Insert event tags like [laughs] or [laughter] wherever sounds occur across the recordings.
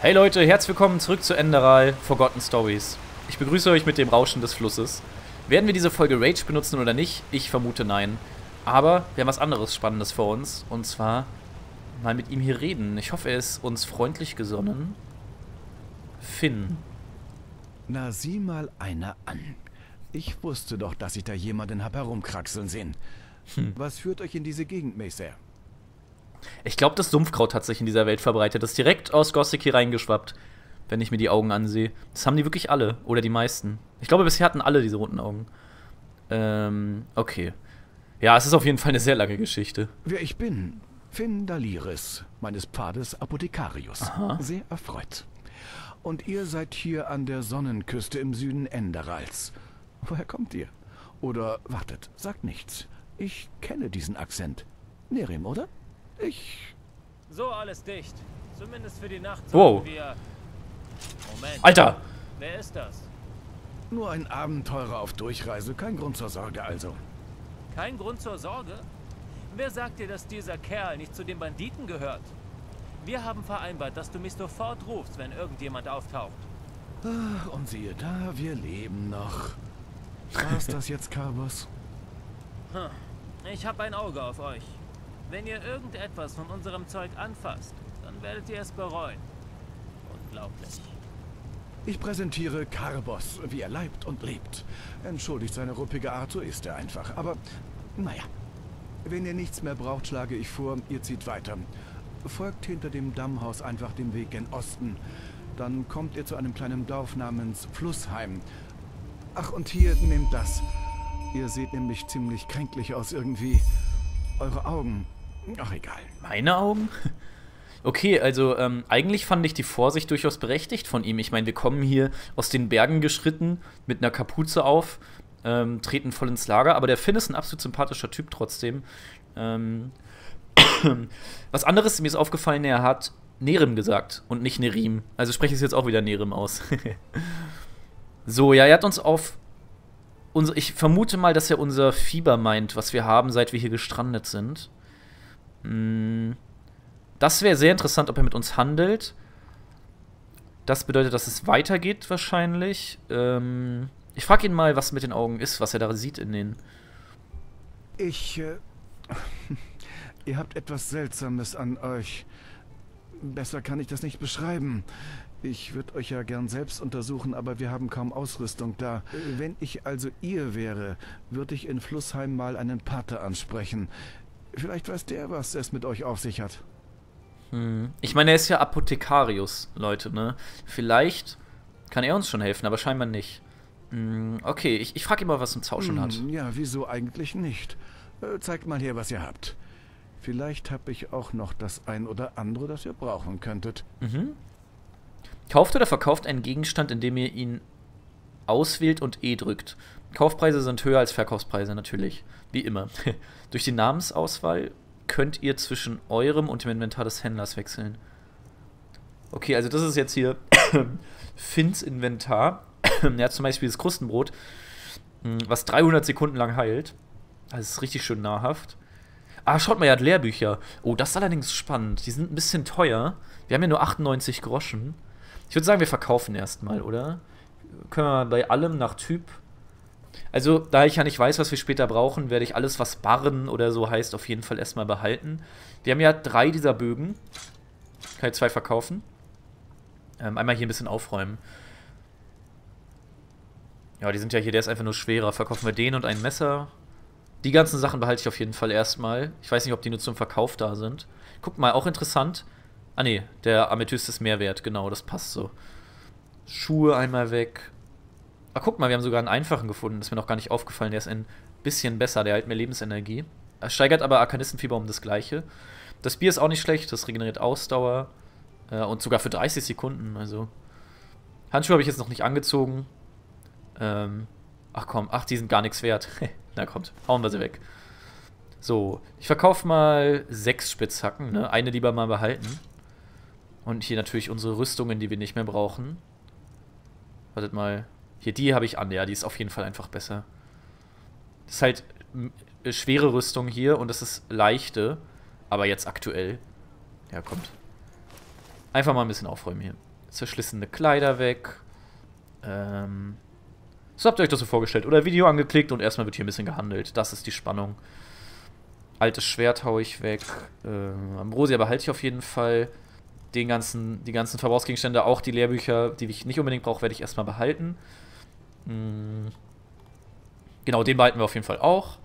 Hey Leute, herzlich willkommen zurück zu Enderal Forgotten Stories. Ich begrüße euch mit dem Rauschen des Flusses. Werden wir diese Folge Rage benutzen oder nicht? Ich vermute nein. Aber wir haben was anderes Spannendes vor uns. Und zwar mal mit ihm hier reden. Ich hoffe, er ist uns freundlich gesonnen. Finn. Na, sieh mal einer an. Ich wusste doch, dass ich da jemanden hab herumkraxeln sehen. Hm. Was führt euch in diese Gegend, Macer? Ich glaube, das Sumpfkraut hat sich in dieser Welt verbreitet. Das ist direkt aus Gothic hier reingeschwappt, wenn ich mir die Augen ansehe. Das haben die wirklich alle. Oder die meisten. Ich glaube, bisher hatten alle diese roten Augen. Ähm, okay. Ja, es ist auf jeden Fall eine sehr lange Geschichte. Wer ich bin? Finn Daliris, meines Pfades Apothekarius. Aha. Sehr erfreut. Und ihr seid hier an der Sonnenküste im Süden Enderals. Woher kommt ihr? Oder wartet, sagt nichts. Ich kenne diesen Akzent. Nerim, oder? Ich. So alles dicht. Zumindest für die Nacht. Wow. Wir... Moment. Alter! Wer ist das? Nur ein Abenteurer auf Durchreise. Kein Grund zur Sorge also. Kein Grund zur Sorge? Wer sagt dir, dass dieser Kerl nicht zu den Banditen gehört? Wir haben vereinbart, dass du mich sofort rufst, wenn irgendjemand auftaucht. Ach, und siehe da, wir leben noch. War's das jetzt, Carbos? Hm. Ich habe ein Auge auf euch. Wenn ihr irgendetwas von unserem Zeug anfasst, dann werdet ihr es bereuen. Unglaublich. Ich präsentiere Karbos, wie er leibt und lebt. Entschuldigt seine ruppige Art, so ist er einfach. Aber, naja. Wenn ihr nichts mehr braucht, schlage ich vor, ihr zieht weiter. Folgt hinter dem Dammhaus einfach dem Weg gen Osten. Dann kommt ihr zu einem kleinen Dorf namens Flussheim. Ach, und hier, nehmt das. Ihr seht nämlich ziemlich kränklich aus irgendwie. Eure Augen Ach, egal. Meine Augen? [laughs] Okay, also ähm, eigentlich fand ich die Vorsicht durchaus berechtigt von ihm. Ich meine, wir kommen hier aus den Bergen geschritten, mit einer Kapuze auf, ähm, treten voll ins Lager, aber der Finn ist ein absolut sympathischer Typ trotzdem. Ähm, [coughs] was anderes, mir ist aufgefallen, er hat Nerim gesagt und nicht Nerim. Also spreche ich es jetzt auch wieder Nerim aus. [laughs] so, ja, er hat uns auf. Unser, ich vermute mal, dass er unser Fieber meint, was wir haben, seit wir hier gestrandet sind. Hm. Das wäre sehr interessant, ob er mit uns handelt. Das bedeutet, dass es weitergeht wahrscheinlich. Ähm, ich frage ihn mal, was mit den Augen ist, was er da sieht in den. Ich. Äh, [laughs] ihr habt etwas Seltsames an euch. Besser kann ich das nicht beschreiben. Ich würde euch ja gern selbst untersuchen, aber wir haben kaum Ausrüstung da. Wenn ich also ihr wäre, würde ich in Flussheim mal einen Pater ansprechen. Vielleicht weiß der, was es mit euch auf sich hat. Hm. Ich meine, er ist ja Apothekarius, Leute, ne? Vielleicht kann er uns schon helfen, aber scheinbar nicht. Hm, okay, ich, ich frage ihn mal, was ein Zauschen hm, hat. Ja, wieso eigentlich nicht? Äh, zeigt mal her, was ihr habt. Vielleicht habe ich auch noch das ein oder andere, das ihr brauchen könntet. Mhm. Kauft oder verkauft einen Gegenstand, indem ihr ihn auswählt und E drückt. Kaufpreise sind höher als Verkaufspreise natürlich, wie immer. [laughs] Durch die Namensauswahl könnt ihr zwischen eurem und dem Inventar des Händlers wechseln. Okay, also das ist jetzt hier [coughs] Finns Inventar. [coughs] er hat zum Beispiel das Krustenbrot, hm, was 300 Sekunden lang heilt. Das ist richtig schön nahrhaft. Ah, schaut mal, er hat Lehrbücher. Oh, das ist allerdings spannend. Die sind ein bisschen teuer. Wir haben ja nur 98 Groschen. Ich würde sagen, wir verkaufen erstmal, oder? Können wir bei allem nach Typ also, da ich ja nicht weiß, was wir später brauchen, werde ich alles, was Barren oder so heißt, auf jeden Fall erstmal behalten. Wir haben ja drei dieser Bögen. Kann ich zwei verkaufen. Ähm, einmal hier ein bisschen aufräumen. Ja, die sind ja hier, der ist einfach nur schwerer. Verkaufen wir den und ein Messer. Die ganzen Sachen behalte ich auf jeden Fall erstmal. Ich weiß nicht, ob die nur zum Verkauf da sind. Guck mal, auch interessant. Ah ne, der Amethyst ist Mehrwert, genau, das passt so. Schuhe einmal weg. Ach, guck mal, wir haben sogar einen einfachen gefunden. Das ist mir noch gar nicht aufgefallen. Der ist ein bisschen besser. Der hat mehr Lebensenergie. Er steigert aber Arkanistenfieber um das gleiche. Das Bier ist auch nicht schlecht. Das regeneriert Ausdauer. Äh, und sogar für 30 Sekunden. Also. Handschuhe habe ich jetzt noch nicht angezogen. Ähm. Ach komm, ach, die sind gar nichts wert. [laughs] Na kommt, hauen wir sie weg. So, ich verkaufe mal sechs Spitzhacken, ne? Eine lieber mal behalten. Und hier natürlich unsere Rüstungen, die wir nicht mehr brauchen. Wartet mal. Hier, die habe ich an, ja, die ist auf jeden Fall einfach besser. Das ist halt schwere Rüstung hier und das ist leichte, aber jetzt aktuell. Ja, kommt. Einfach mal ein bisschen aufräumen hier. Zerschlissene Kleider weg. Ähm, so habt ihr euch das so vorgestellt. Oder Video angeklickt und erstmal wird hier ein bisschen gehandelt. Das ist die Spannung. Altes Schwert hau ich weg. Äh, Ambrosia behalte ich auf jeden Fall. Den ganzen, die ganzen Verbrauchsgegenstände, auch die Lehrbücher, die ich nicht unbedingt brauche, werde ich erstmal behalten. Mhm. Genau, den behalten wir auf jeden Fall auch.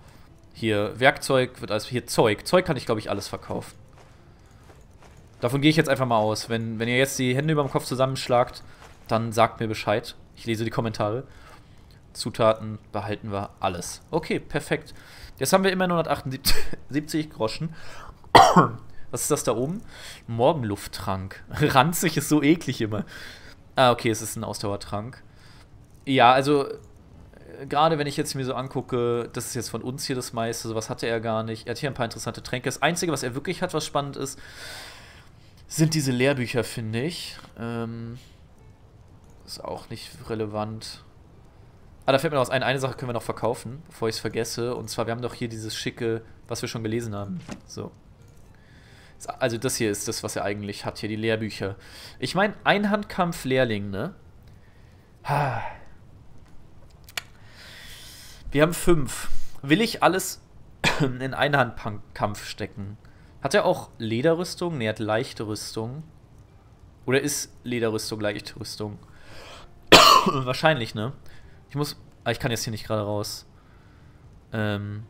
Hier Werkzeug wird also hier Zeug. Zeug kann ich, glaube ich, alles verkaufen. Davon gehe ich jetzt einfach mal aus. Wenn, wenn ihr jetzt die Hände über dem Kopf zusammenschlagt, dann sagt mir Bescheid. Ich lese die Kommentare. Zutaten behalten wir alles. Okay, perfekt. Jetzt haben wir immer 178 [laughs] Groschen. [coughs] Was ist das da oben? Morgenlufttrank. [laughs] Ranzig ist so eklig immer. Ah, okay, es ist ein Ausdauertrank. Ja, also gerade wenn ich jetzt mir so angucke, das ist jetzt von uns hier das meiste, sowas hatte er gar nicht. Er hat hier ein paar interessante Tränke. Das Einzige, was er wirklich hat, was spannend ist, sind diese Lehrbücher, finde ich. Ähm, ist auch nicht relevant. Ah, da fällt mir noch was ein. Eine Sache können wir noch verkaufen, bevor ich es vergesse. Und zwar, wir haben doch hier dieses schicke, was wir schon gelesen haben. So. Also das hier ist das, was er eigentlich hat, hier die Lehrbücher. Ich meine, Einhandkampf Lehrling, ne? Wir haben fünf. Will ich alles [coughs] in Einhandkampf stecken? Hat er auch Lederrüstung? Ne, er hat leichte Rüstung. Oder ist Lederrüstung leichte Rüstung? [coughs] Wahrscheinlich, ne? Ich muss. Ah, ich kann jetzt hier nicht gerade raus. Ähm.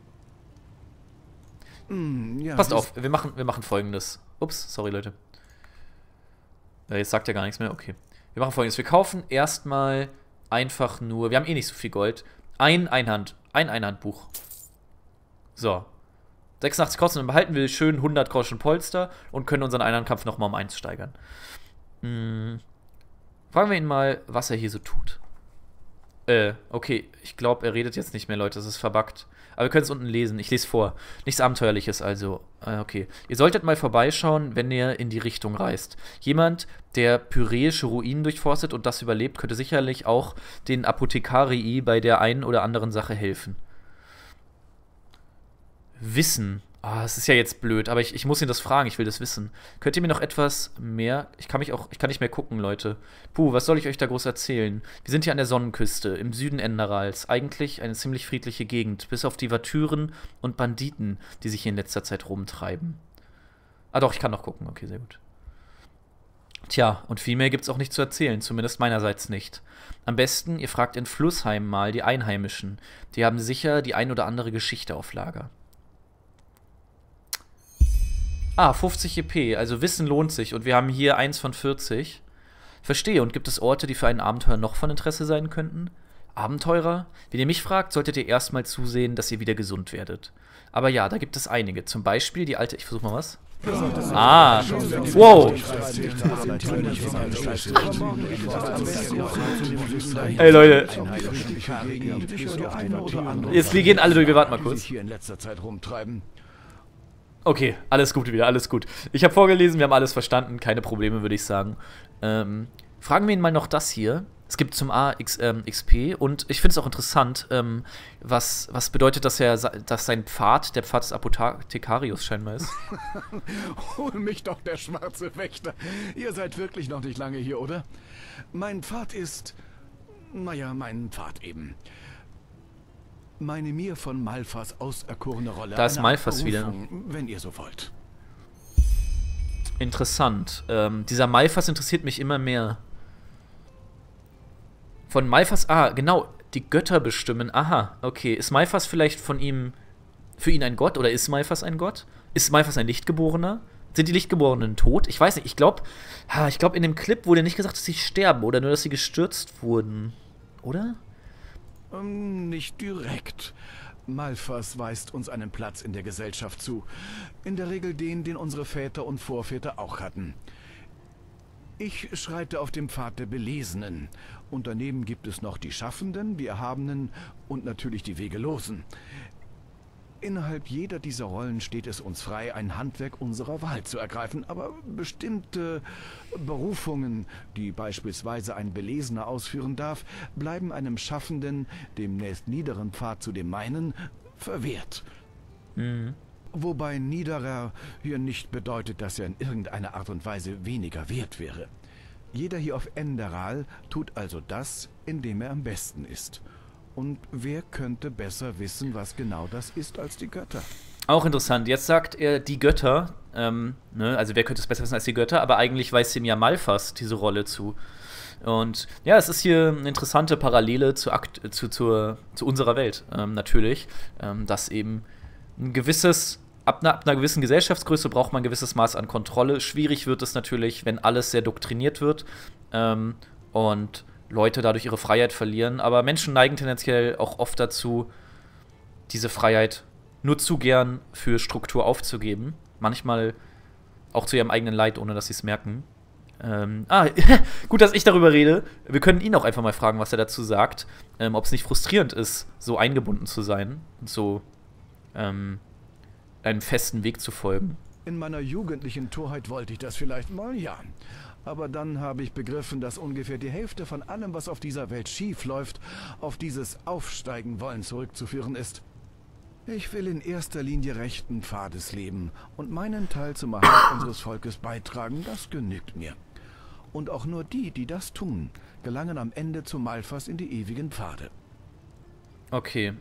Mm, ja, Passt auf, wir machen, wir machen folgendes. Ups, sorry Leute. Ja, jetzt sagt er gar nichts mehr. Okay. Wir machen folgendes. Wir kaufen erstmal einfach nur. Wir haben eh nicht so viel Gold. Ein Einhand. Ein Einhandbuch. So. 86 Kosten, dann behalten wir schön 100 Groschen Polster und können unseren Einhandkampf nochmal um 1 steigern. Hm. Fragen wir ihn mal, was er hier so tut. Äh, okay, ich glaube, er redet jetzt nicht mehr, Leute, das ist verbuggt. Aber wir können es unten lesen, ich lese vor. Nichts Abenteuerliches also. Äh, okay. Ihr solltet mal vorbeischauen, wenn ihr in die Richtung reist. Jemand, der pyräische Ruinen durchforstet und das überlebt, könnte sicherlich auch den Apothekarii bei der einen oder anderen Sache helfen. Wissen. Ah, oh, es ist ja jetzt blöd, aber ich, ich muss ihn das fragen, ich will das wissen. Könnt ihr mir noch etwas mehr. Ich kann mich auch. Ich kann nicht mehr gucken, Leute. Puh, was soll ich euch da groß erzählen? Wir sind hier an der Sonnenküste, im Süden Enderals. Eigentlich eine ziemlich friedliche Gegend, bis auf die Vatüren und Banditen, die sich hier in letzter Zeit rumtreiben. Ah doch, ich kann noch gucken. Okay, sehr gut. Tja, und viel mehr gibt's auch nicht zu erzählen, zumindest meinerseits nicht. Am besten, ihr fragt in Flussheim mal die Einheimischen. Die haben sicher die ein oder andere Geschichte auf Lager. Ah, 50 EP, also Wissen lohnt sich und wir haben hier eins von 40. Verstehe, und gibt es Orte, die für ein Abenteuer noch von Interesse sein könnten? Abenteurer? Wenn ihr mich fragt, solltet ihr erstmal zusehen, dass ihr wieder gesund werdet. Aber ja, da gibt es einige. Zum Beispiel die alte. Ich versuch mal was. Ah, wow. Ey Leute. Jetzt gehen alle durch, wir warten mal kurz. Okay, alles gut wieder, alles gut. Ich habe vorgelesen, wir haben alles verstanden, keine Probleme, würde ich sagen. Ähm, fragen wir ihn mal noch das hier. Es gibt zum A X, ähm, XP und ich finde es auch interessant, ähm, was, was bedeutet, dass er dass sein Pfad, der Pfad des Apothekarius scheinbar ist. [laughs] Hol mich doch, der schwarze Wächter. Ihr seid wirklich noch nicht lange hier, oder? Mein Pfad ist. Naja, mein Pfad eben meine mir von Malfas auserkorene Rolle. Da ist Malfas wieder. Wenn ihr so wollt. Interessant. Ähm, dieser Malfas interessiert mich immer mehr. Von Malfas, ah, genau, die Götter bestimmen. Aha, okay. Ist Malfas vielleicht von ihm, für ihn ein Gott oder ist Malfas ein Gott? Ist Malfas ein Lichtgeborener? Sind die Lichtgeborenen tot? Ich weiß nicht. Ich glaube, ich glaube, in dem Clip wurde nicht gesagt, dass sie sterben oder nur, dass sie gestürzt wurden. Oder? Ähm, nicht direkt. Malfas weist uns einen Platz in der Gesellschaft zu. In der Regel den, den unsere Väter und Vorväter auch hatten. Ich schreite auf dem Pfad der Belesenen. Und daneben gibt es noch die Schaffenden, die Erhabenen und natürlich die Wegelosen. Innerhalb jeder dieser Rollen steht es uns frei, ein Handwerk unserer Wahl zu ergreifen, aber bestimmte Berufungen, die beispielsweise ein Belesener ausführen darf, bleiben einem Schaffenden, dem nächst niederen Pfad zu dem meinen, verwehrt. Mhm. Wobei niederer hier nicht bedeutet, dass er in irgendeiner Art und Weise weniger wert wäre. Jeder hier auf Enderal tut also das, in dem er am besten ist. Und wer könnte besser wissen, was genau das ist, als die Götter? Auch interessant. Jetzt sagt er die Götter, ähm, ne? also wer könnte es besser wissen als die Götter, aber eigentlich weiß ihm ja Malfas diese Rolle zu. Und ja, es ist hier eine interessante Parallele zu, zu, zu, zu unserer Welt, ähm, natürlich, ähm, dass eben ein gewisses, ab einer, ab einer, gewissen Gesellschaftsgröße braucht man ein gewisses Maß an Kontrolle. Schwierig wird es natürlich, wenn alles sehr doktriniert wird ähm, und Leute dadurch ihre Freiheit verlieren. Aber Menschen neigen tendenziell auch oft dazu, diese Freiheit nur zu gern für Struktur aufzugeben. Manchmal auch zu ihrem eigenen Leid, ohne dass sie es merken. Ähm, [laughs] ah, [laughs] gut, dass ich darüber rede. Wir können ihn auch einfach mal fragen, was er dazu sagt. Ähm, Ob es nicht frustrierend ist, so eingebunden zu sein und so ähm, einem festen Weg zu folgen. In meiner jugendlichen Torheit wollte ich das vielleicht mal, ja. Aber dann habe ich begriffen, dass ungefähr die Hälfte von allem, was auf dieser Welt schief läuft, auf dieses Aufsteigen wollen zurückzuführen ist. Ich will in erster Linie rechten Pfades leben und meinen Teil zum Erhalt [coughs] unseres Volkes beitragen, das genügt mir. Und auch nur die, die das tun, gelangen am Ende zu Malfas in die ewigen Pfade. Okay.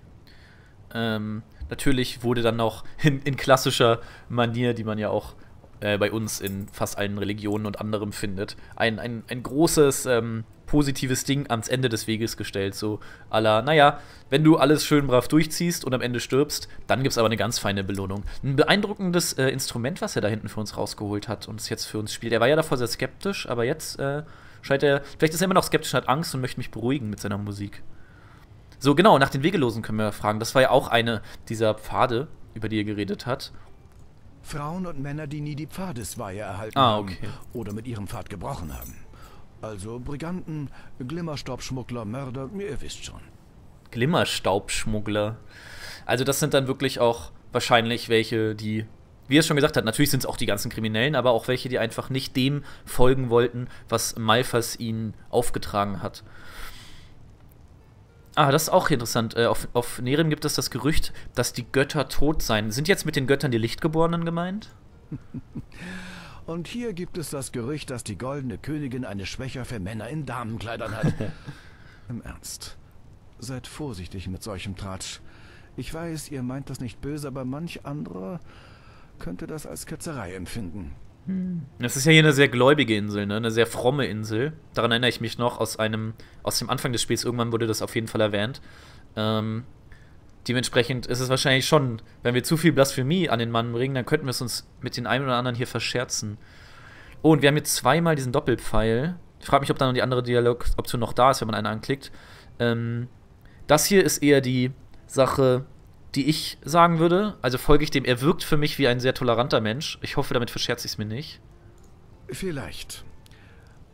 Ähm, natürlich wurde dann noch in, in klassischer Manier, die man ja auch äh, bei uns in fast allen Religionen und anderem findet, ein, ein, ein großes ähm, positives Ding ans Ende des Weges gestellt. So aller, naja, wenn du alles schön brav durchziehst und am Ende stirbst, dann gibt es aber eine ganz feine Belohnung. Ein beeindruckendes äh, Instrument, was er da hinten für uns rausgeholt hat und es jetzt für uns spielt. Er war ja davor sehr skeptisch, aber jetzt äh, scheint er, vielleicht ist er immer noch skeptisch, hat Angst und möchte mich beruhigen mit seiner Musik. So, genau, nach den Wegelosen können wir fragen. Das war ja auch eine dieser Pfade, über die er geredet hat. Frauen und Männer, die nie die Pfadesweihe erhalten ah, okay. haben oder mit ihrem Pfad gebrochen haben. Also Briganten, Glimmerstaubschmuggler, Mörder, ihr wisst schon. Glimmerstaubschmuggler. Also das sind dann wirklich auch wahrscheinlich welche, die, wie er es schon gesagt hat, natürlich sind es auch die ganzen Kriminellen, aber auch welche, die einfach nicht dem folgen wollten, was Malfas ihnen aufgetragen hat. Ah, das ist auch interessant. Äh, auf, auf Nerem gibt es das Gerücht, dass die Götter tot seien. Sind jetzt mit den Göttern die Lichtgeborenen gemeint? [laughs] Und hier gibt es das Gerücht, dass die goldene Königin eine Schwäche für Männer in Damenkleidern hat. [laughs] Im Ernst. Seid vorsichtig mit solchem Tratsch. Ich weiß, ihr meint das nicht böse, aber manch anderer könnte das als Ketzerei empfinden. Das ist ja hier eine sehr gläubige Insel, ne? eine sehr fromme Insel. Daran erinnere ich mich noch aus einem, aus dem Anfang des Spiels. Irgendwann wurde das auf jeden Fall erwähnt. Ähm, dementsprechend ist es wahrscheinlich schon, wenn wir zu viel Blasphemie an den Mann bringen, dann könnten wir es uns mit den einen oder anderen hier verscherzen. Oh, und wir haben jetzt zweimal diesen Doppelpfeil. Ich frage mich, ob dann noch die andere Dialogoption noch da ist, wenn man einen anklickt. Ähm, das hier ist eher die Sache, die ich sagen würde. Also folge ich dem. Er wirkt für mich wie ein sehr toleranter Mensch. Ich hoffe, damit verscherze ich es mir nicht. Vielleicht.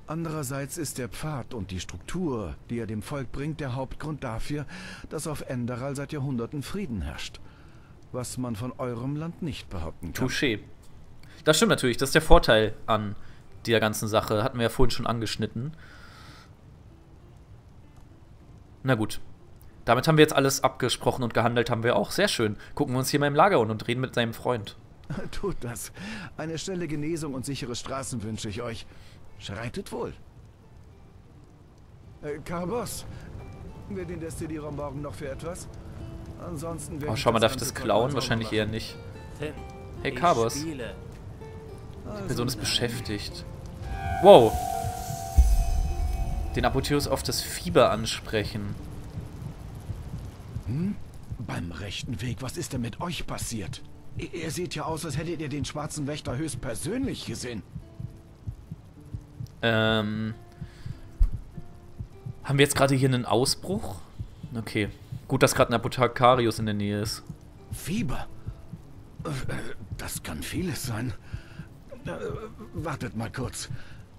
Andererseits ist der Pfad und die Struktur, die er dem Volk bringt, der Hauptgrund dafür, dass auf Enderal seit Jahrhunderten Frieden herrscht. Was man von eurem Land nicht behaupten kann. Touché. Das stimmt natürlich. Das ist der Vorteil an dieser ganzen Sache. Hatten wir ja vorhin schon angeschnitten. Na gut. Damit haben wir jetzt alles abgesprochen und gehandelt haben wir auch. Sehr schön. Gucken wir uns hier mal im Lager und reden mit seinem Freund. [laughs] Tut das. Eine schnelle Genesung und sichere Straßen wünsche ich euch. Schreitet wohl. Äh, Carbos, wir den Destillierer morgen noch für etwas? Ansonsten Oh, schau mal, darf ich das klauen? Wahrscheinlich eher nicht. Hey, Carbos. Die Person ist beschäftigt. Wow. Den Apotheus auf das Fieber ansprechen. Hm? Beim rechten Weg, was ist denn mit euch passiert? Ihr seht ja aus, als hättet ihr den schwarzen Wächter höchst persönlich gesehen. Ähm. Haben wir jetzt gerade hier einen Ausbruch? Okay. Gut, dass gerade ein Apothekarius in der Nähe ist. Fieber? Äh, das kann vieles sein. Äh, wartet mal kurz.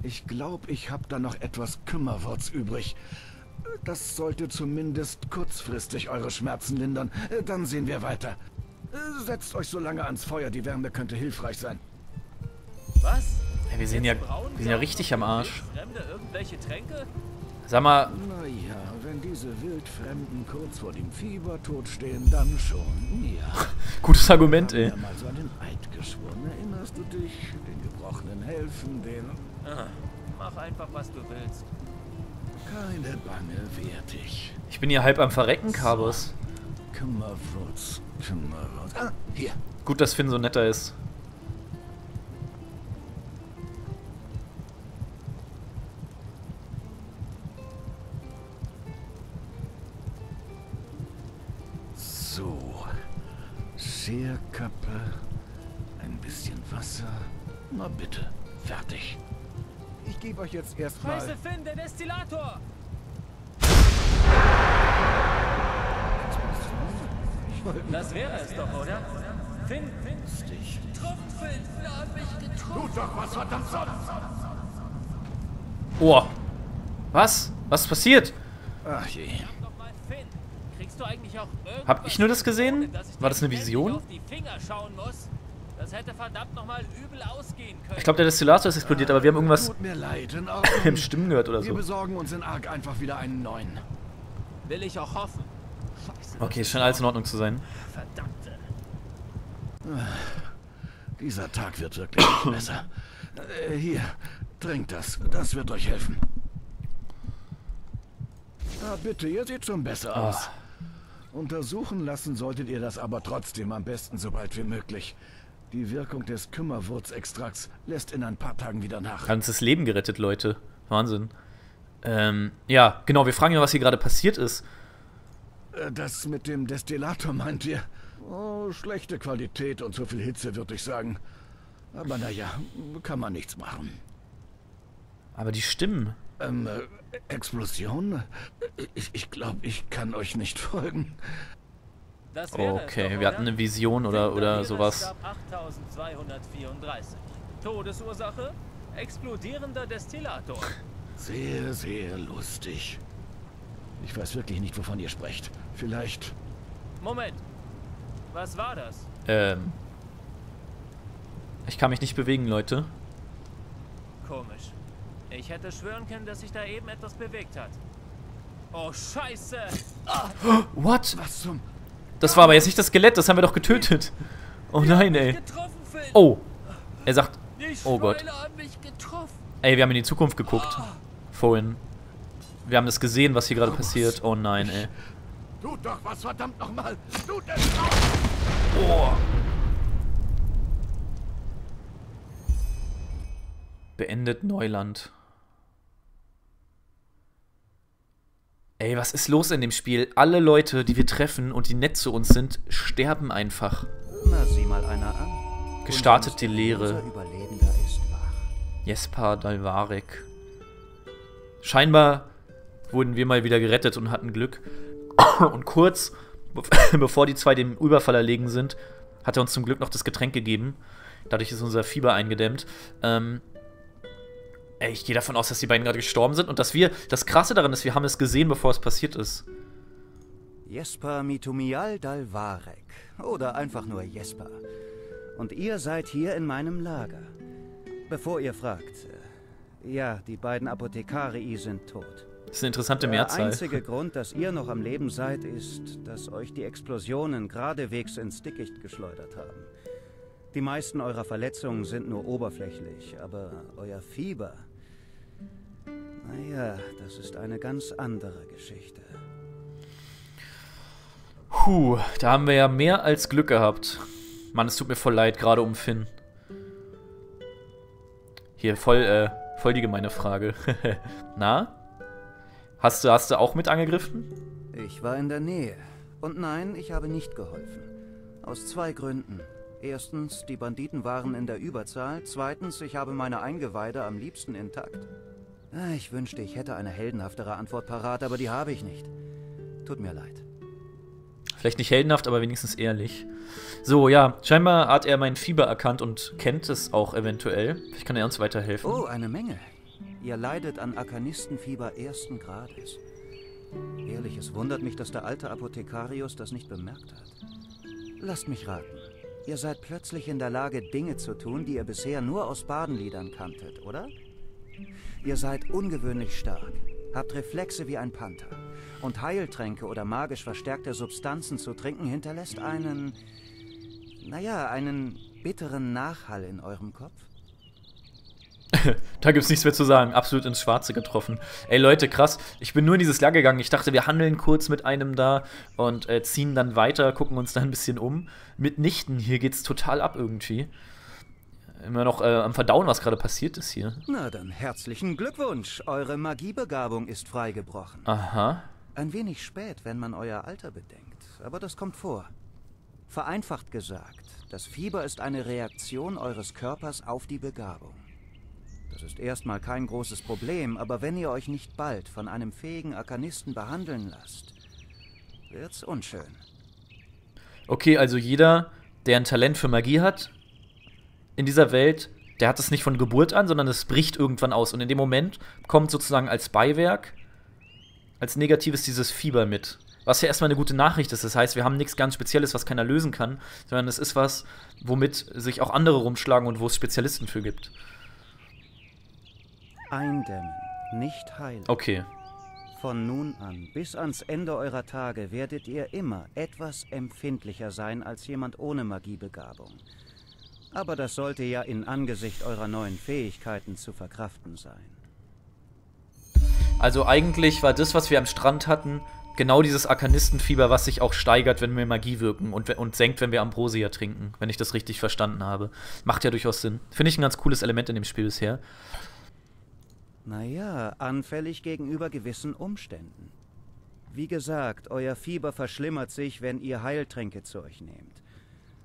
Ich glaube, ich habe da noch etwas Kümmerwurz übrig. Das sollte zumindest kurzfristig eure Schmerzen lindern. Dann sehen wir weiter. Setzt euch so lange ans Feuer, die Wärme könnte hilfreich sein. Was? Ja, wir sind ja, wir sind ja richtig am Arsch. Fremde irgendwelche Tränke? Sag mal, Naja, wenn diese Wildfremden kurz vor dem Fiebertod stehen, dann schon. Ja. [laughs] gutes Argument, ey. Mehrmals an den Eid geschworen. Erinnerst du dich? Den Gebrochenen helfen, den... Ah, mach einfach, was du willst. Keine Bange, wertig. Ich bin hier halb am Verrecken, Carbos. Kümmerwurz, Kümmerwurz. Ah, hier. Gut, dass Finn so netter ist. So. Scherkappe. Ein bisschen Wasser. Na bitte. Fertig. Ich gebe euch jetzt erstmal... Scheiße, Finn, der Destillator! Das wäre es doch, oder? Finn, Finn, Tropfen, er hat mich getroffen. Tut doch was verdammt sonst! Oh. Was? Was ist passiert? Ach je. Du Hab ich nur das gesehen? ich War das eine Vision? auf die Finger schauen muss? Das hätte verdammt nochmal übel ausgehen können. Ich glaube, der Destillator ist explodiert, aber wir haben irgendwas Tut mir leid, in [laughs] im. Stimmen gehört oder Wir so. besorgen uns in Ark einfach wieder einen neuen. Will ich auch hoffen. Scheiße. Okay, scheint alles in Ordnung zu sein. Verdammte. Dieser Tag wird wirklich [coughs] besser. Äh, hier, trinkt das. Das wird euch helfen. Ah, bitte, ihr seht schon besser Ah. aus. Untersuchen lassen solltet ihr das aber trotzdem am besten so bald wie möglich. Die Wirkung des Kümmerwurzextrakts lässt in ein paar Tagen wieder nach. Das Leben gerettet, Leute. Wahnsinn. Ähm, ja, genau, wir fragen ja, was hier gerade passiert ist. Äh, Das mit dem Destillator meint ihr? Oh, schlechte Qualität und zu viel Hitze, würde ich sagen. Aber naja, kann man nichts machen. Aber die Stimmen. Ähm, äh, Explosion? Ich, ich glaube, ich kann euch nicht folgen. Das wäre es Okay, doch, wir hatten eine Vision oder, oder sowas. starb 8234. Todesursache? Explodierender Destillator. [laughs] Sehr, sehr lustig. Ich weiß wirklich nicht, wovon ihr sprecht. Vielleicht. Moment. Was war das? Ähm. Ich kann mich nicht bewegen, Leute. Komisch. Ich hätte schwören können, dass sich da eben etwas bewegt hat. Oh, scheiße! [gasps] What? Was zum. Das war aber jetzt nicht das Skelett, das haben wir doch getötet. Oh nein, ey. Oh. Er sagt, oh Gott. Ey, wir haben in die Zukunft geguckt. Vorhin. Wir haben das gesehen, was hier gerade passiert. Oh nein, ey. Tut doch was, verdammt nochmal! Tut es! Oh. Beendet Neuland. Ey, was ist los in dem Spiel? Alle Leute, die wir treffen und die nett zu uns sind, sterben einfach. Na, sieh mal einer an. Gestartet die Lehre. Jesper Dalvarek. Scheinbar wurden wir mal wieder gerettet und hatten Glück. [coughs] Und kurz be- [coughs] bevor die zwei dem Überfall erlegen sind, hat er uns zum Glück noch das Getränk gegeben. Dadurch ist unser Fieber eingedämmt. Ähm, ey, ich gehe davon aus, dass die beiden gerade gestorben sind und dass wir. Das Krasse daran ist, wir haben es gesehen, bevor es passiert ist. Jesper Mitumial Dalvarek. Oder einfach nur Jesper. Und ihr seid hier in meinem Lager. Bevor ihr fragt. äh, Ja, die beiden Apothekarii sind tot. Das ist eine interessante Der Mehrzahl. einzige [laughs] Grund, dass ihr noch am Leben seid, ist, dass euch die Explosionen geradewegs ins Dickicht geschleudert haben. Die meisten eurer Verletzungen sind nur oberflächlich, aber euer Fieber. Naja, das ist eine ganz andere Geschichte. Puh, da haben wir ja mehr als Glück gehabt. Mann, es tut mir voll leid, gerade um Finn. Hier, voll, äh, voll die gemeine Frage. [laughs] Na? Hast du, hast du auch mit angegriffen? Ich war in der Nähe. Und nein, ich habe nicht geholfen. Aus zwei Gründen. Erstens, die Banditen waren in der Überzahl. Zweitens, ich habe meine Eingeweide am liebsten intakt. Ah, Ich wünschte, ich hätte eine heldenhaftere Antwort parat, aber die habe ich nicht. Tut mir leid. Vielleicht nicht heldenhaft, aber wenigstens ehrlich. So, ja, scheinbar hat er mein Fieber erkannt und kennt es auch eventuell. Vielleicht kann er uns weiterhelfen. Oh, eine Menge. Ihr leidet an Arkanistenfieber ersten Grades. Ehrlich, es wundert mich, dass der alte Apothekarius das nicht bemerkt hat. Lasst mich raten. Ihr seid plötzlich in der Lage, Dinge zu tun, die ihr bisher nur aus Badenliedern kanntet, oder? Ihr seid ungewöhnlich stark. habt Reflexe wie ein Panther. Und Heiltränke oder magisch verstärkte Substanzen zu trinken hinterlässt einen, naja, einen bitteren Nachhall in eurem Kopf. [laughs] da gibt's nichts mehr zu sagen. Absolut ins Schwarze getroffen. Ey Leute, krass. Ich bin nur in dieses Lager gegangen. Ich dachte, wir handeln kurz mit einem da und äh, ziehen dann weiter, gucken uns da ein bisschen um. Mitnichten, hier geht's total ab irgendwie. Immer noch äh, am Verdauen, was gerade passiert ist hier. Na dann, herzlichen Glückwunsch. Eure Magiebegabung ist freigebrochen. Aha. Ein wenig spät, wenn man euer Alter bedenkt. Aber das kommt vor. Vereinfacht gesagt, das Fieber ist eine Reaktion eures Körpers auf die Begabung. Das ist erstmal kein großes Problem, aber wenn ihr euch nicht bald von einem fähigen Arkanisten behandeln lasst, wird's unschön. Okay, also jeder, der ein Talent für Magie hat, in dieser Welt, der hat es nicht von Geburt an, sondern es bricht irgendwann aus. Und in dem Moment kommt sozusagen als Beiwerk, als Negatives dieses Fieber mit. Was ja erstmal eine gute Nachricht ist. Das heißt, wir haben nichts ganz Spezielles, was keiner lösen kann, sondern es ist was, womit sich auch andere rumschlagen und wo es Spezialisten für gibt. Eindämmen, nicht heilen. Okay. Von nun an bis ans Ende eurer Tage werdet ihr immer etwas empfindlicher sein als jemand ohne Magiebegabung. Aber das sollte ja in Angesicht eurer neuen Fähigkeiten zu verkraften sein. Also eigentlich war das, was wir am Strand hatten, genau dieses Arkanistenfieber, was sich auch steigert, wenn wir Magie wirken und, und senkt, wenn wir Ambrosia trinken, wenn ich das richtig verstanden habe. Macht ja durchaus Sinn. Finde ich ein ganz cooles Element in dem Spiel bisher. Naja, anfällig gegenüber gewissen Umständen. Wie gesagt, euer Fieber verschlimmert sich, wenn ihr Heiltränke zu euch nehmt.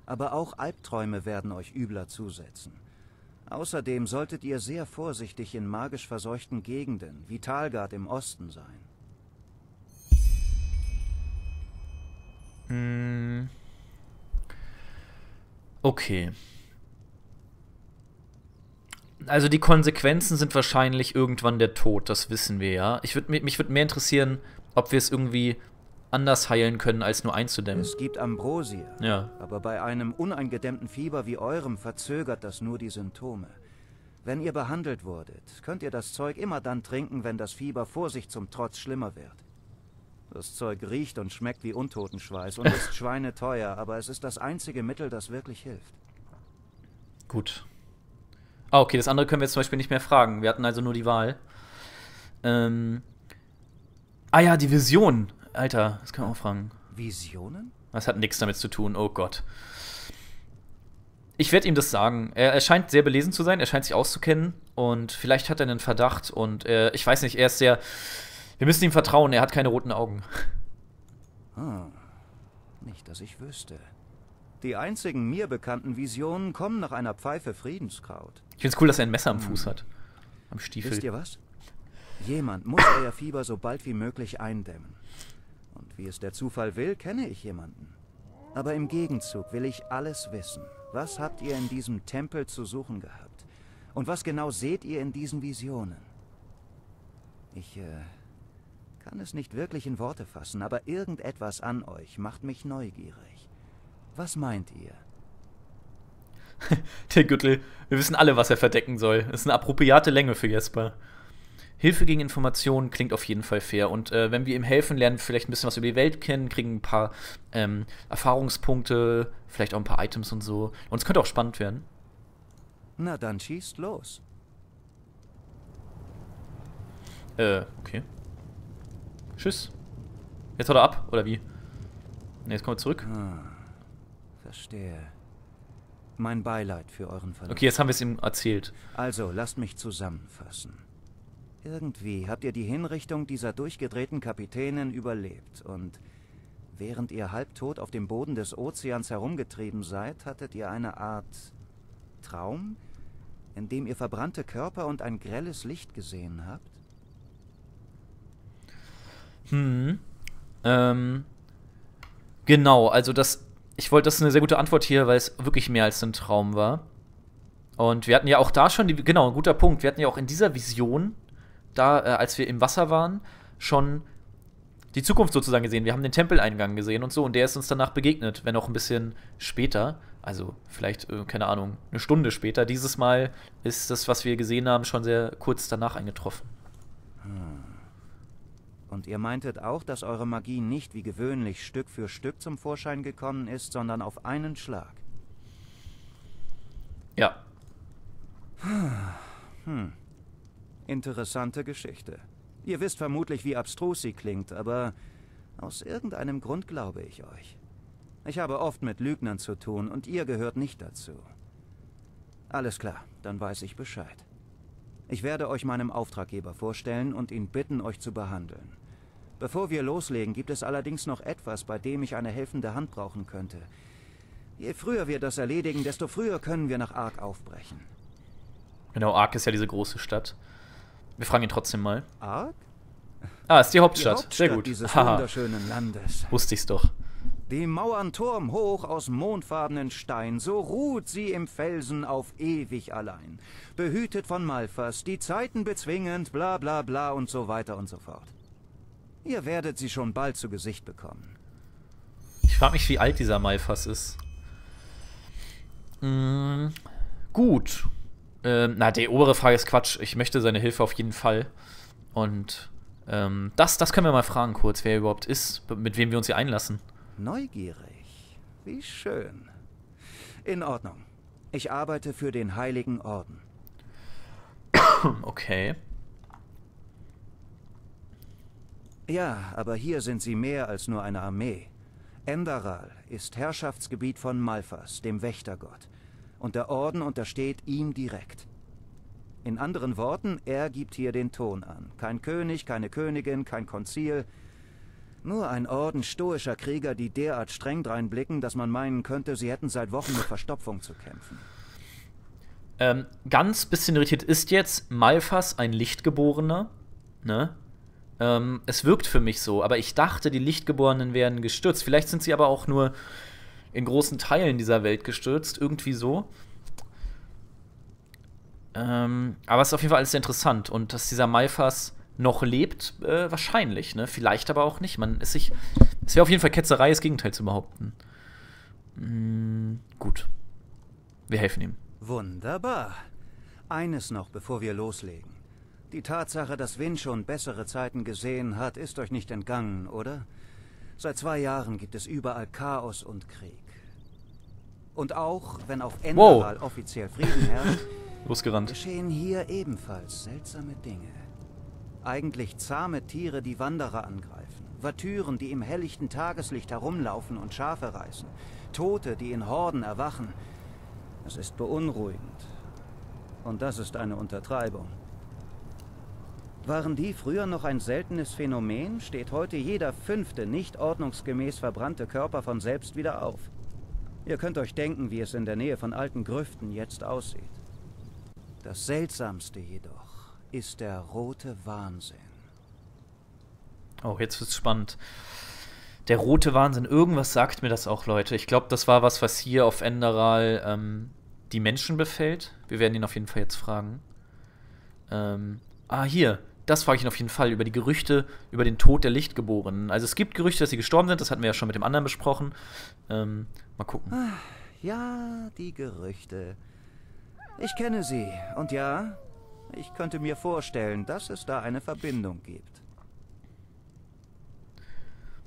Aber auch Albträume werden euch übler zusetzen. Außerdem solltet ihr sehr vorsichtig in magisch verseuchten Gegenden, wie Talgard im Osten sein. Hm. Okay. Also die Konsequenzen sind wahrscheinlich irgendwann der Tod, das wissen wir ja. Ich würd, mich würde mehr interessieren, ob wir es irgendwie anders heilen können, als nur einzudämmen. Es gibt Ambrosia. Ja. Aber bei einem uneingedämmten Fieber wie eurem verzögert das nur die Symptome. Wenn ihr behandelt wurdet, könnt ihr das Zeug immer dann trinken, wenn das Fieber vor sich zum Trotz schlimmer wird. Das Zeug riecht und schmeckt wie Untotenschweiß und ist [laughs] schweineteuer, aber es ist das einzige Mittel, das wirklich hilft. Gut. Ah, okay, das andere können wir jetzt zum Beispiel nicht mehr fragen. Wir hatten also nur die Wahl. Ähm. Ah ja, die Vision. Alter, das können wir auch fragen. Visionen? Das hat nichts damit zu tun, oh Gott. Ich werde ihm das sagen. Er, er, scheint sehr belesen zu sein, er scheint sich auszukennen und vielleicht hat er einen Verdacht und äh, ich weiß nicht, er ist sehr. Wir müssen ihm vertrauen, er hat keine roten Augen. Ah, nicht, dass ich wüsste. Die einzigen mir bekannten Visionen kommen nach einer Pfeife Friedenskraut. Ich find's cool, dass er ein Messer am Fuß hm. hat. Am Stiefel. Wisst ihr was? Jemand muss euer Fieber so bald wie möglich eindämmen. Wie es der Zufall will, kenne ich jemanden. Aber im Gegenzug will ich alles wissen. Was habt ihr in diesem Tempel zu suchen gehabt? Und was genau seht ihr in diesen Visionen? Ich äh, kann es nicht wirklich in Worte fassen, aber irgendetwas an euch macht mich neugierig. Was meint ihr? [laughs] der Gürtel, wir wissen alle, was er verdecken soll. Das ist eine appropriate Länge für Jesper. Hilfe gegen Informationen klingt auf jeden Fall fair. Und äh, wenn wir ihm helfen, lernen wir vielleicht ein bisschen was über die Welt kennen, kriegen ein paar ähm, Erfahrungspunkte, vielleicht auch ein paar Items und so. Und es könnte auch spannend werden. Na dann schießt los. Äh, okay. Tschüss. Jetzt haut er ab, oder wie? Ne, jetzt kommen wir zurück. Ah, verstehe. Mein Beileid für euren Verlust. Okay, jetzt haben wir es ihm erzählt. Also, lasst mich zusammenfassen. Irgendwie habt ihr die Hinrichtung dieser durchgedrehten Kapitänin überlebt und während ihr halbtot auf dem Boden des Ozeans herumgetrieben seid, hattet ihr eine Art Traum, in dem ihr verbrannte Körper und ein grelles Licht gesehen habt? Hm. Ähm. Genau, also das. Ich wollte, das ist eine sehr gute Antwort hier, weil es wirklich mehr als ein Traum war. Und wir hatten ja auch da schon, die, genau, ein guter Punkt. Wir hatten ja auch in dieser Vision da, äh, als wir im Wasser waren, schon die Zukunft sozusagen gesehen. Wir haben den Tempeleingang gesehen und so und der ist uns danach begegnet, wenn auch ein bisschen später. Also vielleicht, äh, keine Ahnung, eine Stunde später. Dieses Mal ist das, was wir gesehen haben, schon sehr kurz danach eingetroffen. Hm. Und ihr meintet auch, dass eure Magie nicht wie gewöhnlich Stück für Stück zum Vorschein gekommen ist, sondern auf einen Schlag. Ja. Hm. Interessante Geschichte. Ihr wisst vermutlich, wie abstrus sie klingt, aber aus irgendeinem Grund glaube ich euch. Ich habe oft mit Lügnern zu tun und ihr gehört nicht dazu. Alles klar, dann weiß ich Bescheid. Ich werde euch meinem Auftraggeber vorstellen und ihn bitten, euch zu behandeln. Bevor wir loslegen, gibt es allerdings noch etwas, bei dem ich eine helfende Hand brauchen könnte. Je früher wir das erledigen, desto früher können wir nach Ark aufbrechen. Genau, Ark ist ja diese große Stadt. Wir fragen ihn trotzdem mal. Ark? Ah, ist die Hauptstadt. Die Hauptstadt Sehr gut. dieses Haha. wunderschönen Landes. Wusste ich's doch. Die Mauern turmhoch aus mondfarbenen Stein, so ruht sie im Felsen auf ewig allein. Behütet von Malfas, die Zeiten bezwingend, bla bla bla und so weiter und so fort. Ihr werdet sie schon bald zu Gesicht bekommen. Ich frage mich, wie alt dieser Malfas ist. Mm, gut. Ähm, na, die obere Frage ist Quatsch. Ich möchte seine Hilfe auf jeden Fall. Und ähm, das, das können wir mal fragen kurz, wer er überhaupt ist, mit wem wir uns hier einlassen. Neugierig. Wie schön. In Ordnung. Ich arbeite für den Heiligen Orden. [coughs] Okay. Ja, aber hier sind sie mehr als nur eine Armee. Endaral ist Herrschaftsgebiet von Malphas, dem Wächtergott. Und der Orden untersteht ihm direkt. In anderen Worten, er gibt hier den Ton an. Kein König, keine Königin, kein Konzil. Nur ein Orden stoischer Krieger, die derart streng dreinblicken, dass man meinen könnte, sie hätten seit Wochen mit Verstopfung zu kämpfen. Ähm, ganz bisschen irritiert ist jetzt Malfas ein Lichtgeborener. Ne? Ähm, es wirkt für mich so, aber ich dachte, die Lichtgeborenen wären gestürzt. Vielleicht sind sie aber auch nur in großen Teilen dieser Welt gestürzt, irgendwie so. Ähm, aber es ist auf jeden Fall alles sehr interessant. Und dass dieser Malfas noch lebt, äh, wahrscheinlich, ne? Vielleicht aber auch nicht. Man ist sich. Es wäre auf jeden Fall Ketzerei, das Gegenteil zu behaupten. Mm, gut. Wir helfen ihm. Wunderbar. Eines noch, bevor wir loslegen. Die Tatsache, dass Win schon bessere Zeiten gesehen hat, ist euch nicht entgangen, oder? Seit zwei Jahren gibt es überall Chaos und Krieg. Und auch, wenn auf Enderal offiziell Frieden herrscht, [laughs] Losgerannt. geschehen hier ebenfalls seltsame Dinge. Eigentlich zahme Tiere, die Wanderer angreifen. Watüren, die im helllichten Tageslicht herumlaufen und Schafe reißen. Tote, die in Horden erwachen. Es ist beunruhigend. Und das ist eine Untertreibung. Waren die früher noch ein seltenes Phänomen, steht heute jeder fünfte nicht ordnungsgemäß verbrannte Körper von selbst wieder auf. Ihr könnt euch denken, wie es in der Nähe von alten Grüften jetzt aussieht. Das Seltsamste jedoch ist der rote Wahnsinn. Oh, jetzt wird's spannend. Der rote Wahnsinn, irgendwas sagt mir das auch, Leute. Ich glaube, das war was, was hier auf Enderal ähm, die Menschen befällt. Wir werden ihn auf jeden Fall jetzt fragen. Ähm, ah, hier. Das frage ich ihn auf jeden Fall über die Gerüchte über den Tod der Lichtgeborenen. Also es gibt Gerüchte, dass sie gestorben sind. Das hatten wir ja schon mit dem anderen besprochen. Ähm, mal gucken. Ja, die Gerüchte. Ich kenne sie. Und ja, ich könnte mir vorstellen, dass es da eine Verbindung gibt.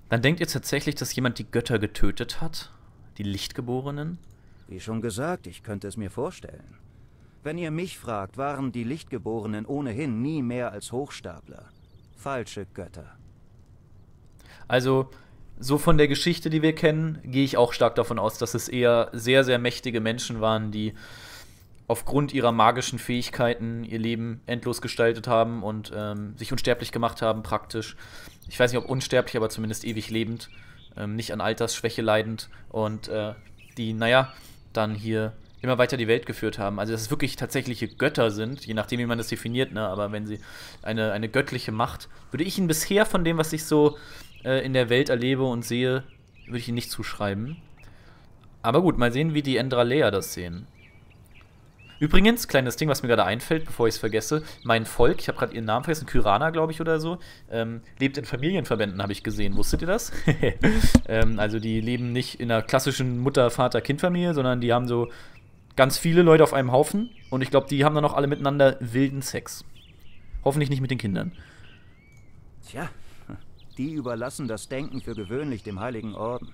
Dann denkt ihr tatsächlich, dass jemand die Götter getötet hat? Die Lichtgeborenen? Wie schon gesagt, ich könnte es mir vorstellen. Wenn ihr mich fragt, waren die Lichtgeborenen ohnehin nie mehr als Hochstapler. Falsche Götter. Also, so von der Geschichte, die wir kennen, gehe ich auch stark davon aus, dass es eher sehr, sehr mächtige Menschen waren, die aufgrund ihrer magischen Fähigkeiten ihr Leben endlos gestaltet haben und ähm, sich unsterblich gemacht haben, praktisch. Ich weiß nicht, ob unsterblich, aber zumindest ewig lebend, ähm, nicht an Altersschwäche leidend und äh, die, naja, dann hier immer weiter die Welt geführt haben. Also, dass es wirklich tatsächliche Götter sind, je nachdem, wie man das definiert, ne? aber wenn sie eine, eine göttliche Macht, würde ich ihnen bisher von dem, was ich so äh, in der Welt erlebe und sehe, würde ich ihnen nicht zuschreiben. Aber gut, mal sehen, wie die Endralea das sehen. Übrigens, kleines Ding, was mir gerade einfällt, bevor ich es vergesse, mein Volk, ich habe gerade ihren Namen vergessen, Kyrana, glaube ich, oder so, ähm, lebt in Familienverbänden, habe ich gesehen. Wusstet ihr das? [laughs] ähm, also die leben nicht in einer klassischen Mutter-Vater-Kind-Familie, sondern die haben so ganz viele Leute auf einem Haufen und ich glaube, die haben dann auch alle miteinander wilden Sex. Hoffentlich nicht mit den Kindern. Tja, Die überlassen das Denken für gewöhnlich dem Heiligen Orden.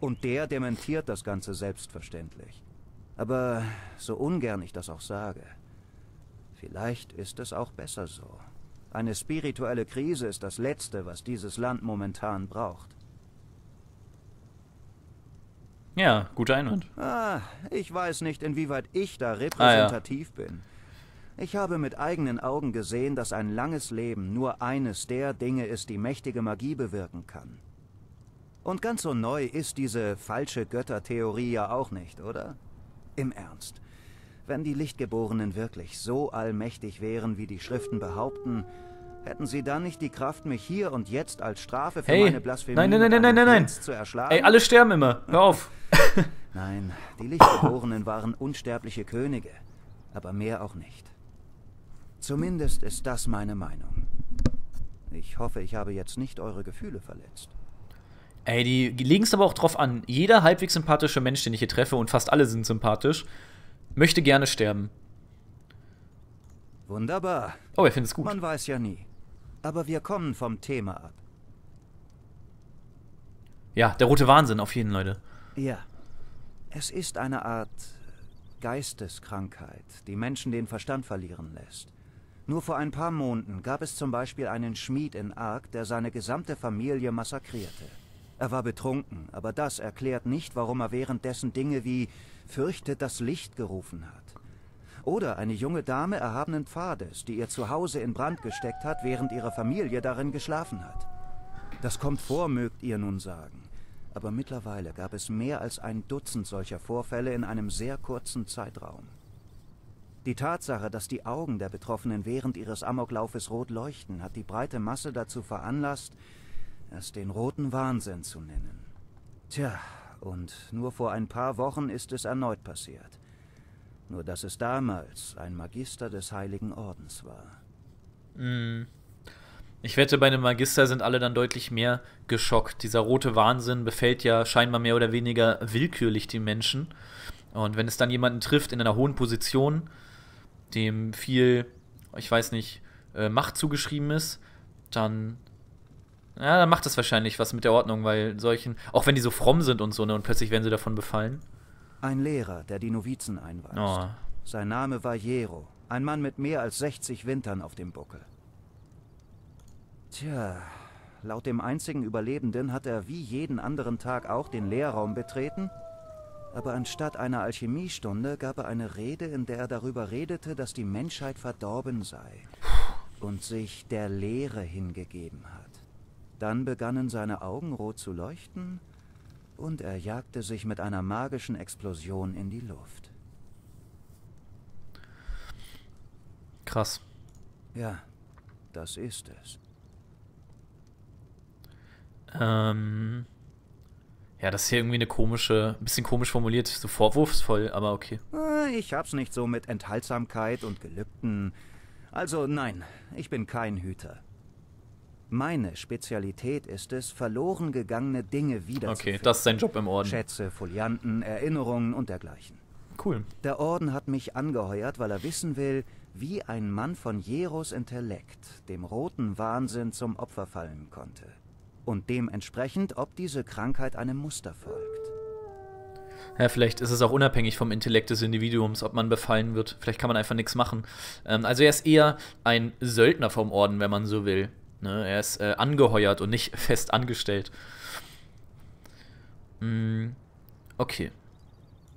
Und der dementiert das Ganze selbstverständlich. Aber so ungern ich das auch sage, vielleicht ist es auch besser so. Eine spirituelle Krise ist das Letzte, was dieses Land momentan braucht. Ja, guter Einwand. Ah, ich weiß nicht, inwieweit ich da repräsentativ Ah, bin. Ich habe mit eigenen Augen gesehen, dass ein langes Leben nur eines der Dinge ist, die mächtige Magie bewirken kann. Und ganz so neu ist diese falsche Göttertheorie ja auch nicht, oder? Im Ernst. Wenn die Lichtgeborenen wirklich so allmächtig wären, wie die Schriften behaupten, hätten sie dann nicht die Kraft, mich hier und jetzt als Strafe für Hey, meine Blasphemie nein, nein, nein, nein, nein, nein. Blitz zu erschlagen? Ey, alle sterben immer. Hör auf. [laughs] Nein, die Lichtgeborenen waren unsterbliche Könige, aber mehr auch nicht. Zumindest ist das meine Meinung. Ich hoffe, ich habe jetzt nicht eure Gefühle verletzt. Ey, die legen es aber auch drauf an. Jeder halbwegs sympathische Mensch, den ich hier treffe, und fast alle sind sympathisch, möchte gerne sterben. Wunderbar. Oh, er findet es gut. Man weiß ja nie. Aber wir kommen vom Thema ab. Ja, der rote Wahnsinn auf jeden, Leute. Ja. Es ist eine Art Geisteskrankheit, die Menschen den Verstand verlieren lässt. Nur vor ein paar Monaten gab es zum Beispiel einen Schmied in Ark, der seine gesamte Familie massakrierte. Er war betrunken, aber das erklärt nicht, warum er währenddessen Dinge wie fürchtet das Licht gerufen hat. Oder eine junge Dame erhabenen Pfades, die ihr Zuhause in Brand gesteckt hat, während ihre Familie darin geschlafen hat. Das kommt vor, mögt ihr nun sagen. Aber mittlerweile gab es mehr als ein Dutzend solcher Vorfälle in einem sehr kurzen Zeitraum. Die Tatsache, dass die Augen der Betroffenen während ihres Amoklaufes rot leuchten, hat die breite Masse dazu veranlasst, es den roten Wahnsinn zu nennen. Tja, und nur vor ein paar Wochen ist es erneut passiert. Nur dass es damals ein Magister des Heiligen Ordens war. Ich wette, bei einem Magister sind alle dann deutlich mehr geschockt. Dieser rote Wahnsinn befällt ja scheinbar mehr oder weniger willkürlich die Menschen. Und wenn es dann jemanden trifft in einer hohen Position, dem viel, ich weiß nicht, äh, Macht zugeschrieben ist, dann, ja, dann macht das wahrscheinlich was mit der Ordnung, weil solchen, auch wenn die so fromm sind und so, ne, und plötzlich werden sie davon befallen. Ein Lehrer, der die Novizen einweist. Oh. Sein Name war Jero, ein Mann mit mehr als 60 Wintern auf dem Buckel. Tja, laut dem einzigen Überlebenden hat er wie jeden anderen Tag auch den Lehrraum betreten, aber anstatt einer Alchemiestunde gab er eine Rede, in der er darüber redete, dass die Menschheit verdorben sei und sich der Lehre hingegeben hat. Dann begannen seine Augen rot zu leuchten und er jagte sich mit einer magischen Explosion in die Luft. Krass. Ja, das ist es. Ähm, ja, das ist hier irgendwie eine komische, ein bisschen komisch formuliert, so vorwurfsvoll, aber okay. Äh, Ich hab's nicht so mit Enthaltsamkeit und Gelübden. Also nein, ich bin kein Hüter. Meine Spezialität ist es, verloren gegangene Dinge wiederzufinden. Okay, das ist sein Job im Orden. Schätze, Folianten, Erinnerungen und dergleichen. Cool. Der Orden hat mich angeheuert, weil er wissen will, wie ein Mann von Jeros Intellekt dem roten Wahnsinn zum Opfer fallen konnte. Und dementsprechend, ob diese Krankheit einem Muster folgt. Ja, vielleicht ist es auch unabhängig vom Intellekt des Individuums, ob man befallen wird. Vielleicht kann man einfach nichts machen. Ähm, also er ist eher ein Söldner vom Orden, wenn man so will. Ne? Er ist äh, angeheuert und nicht [laughs] fest angestellt. Mm, okay.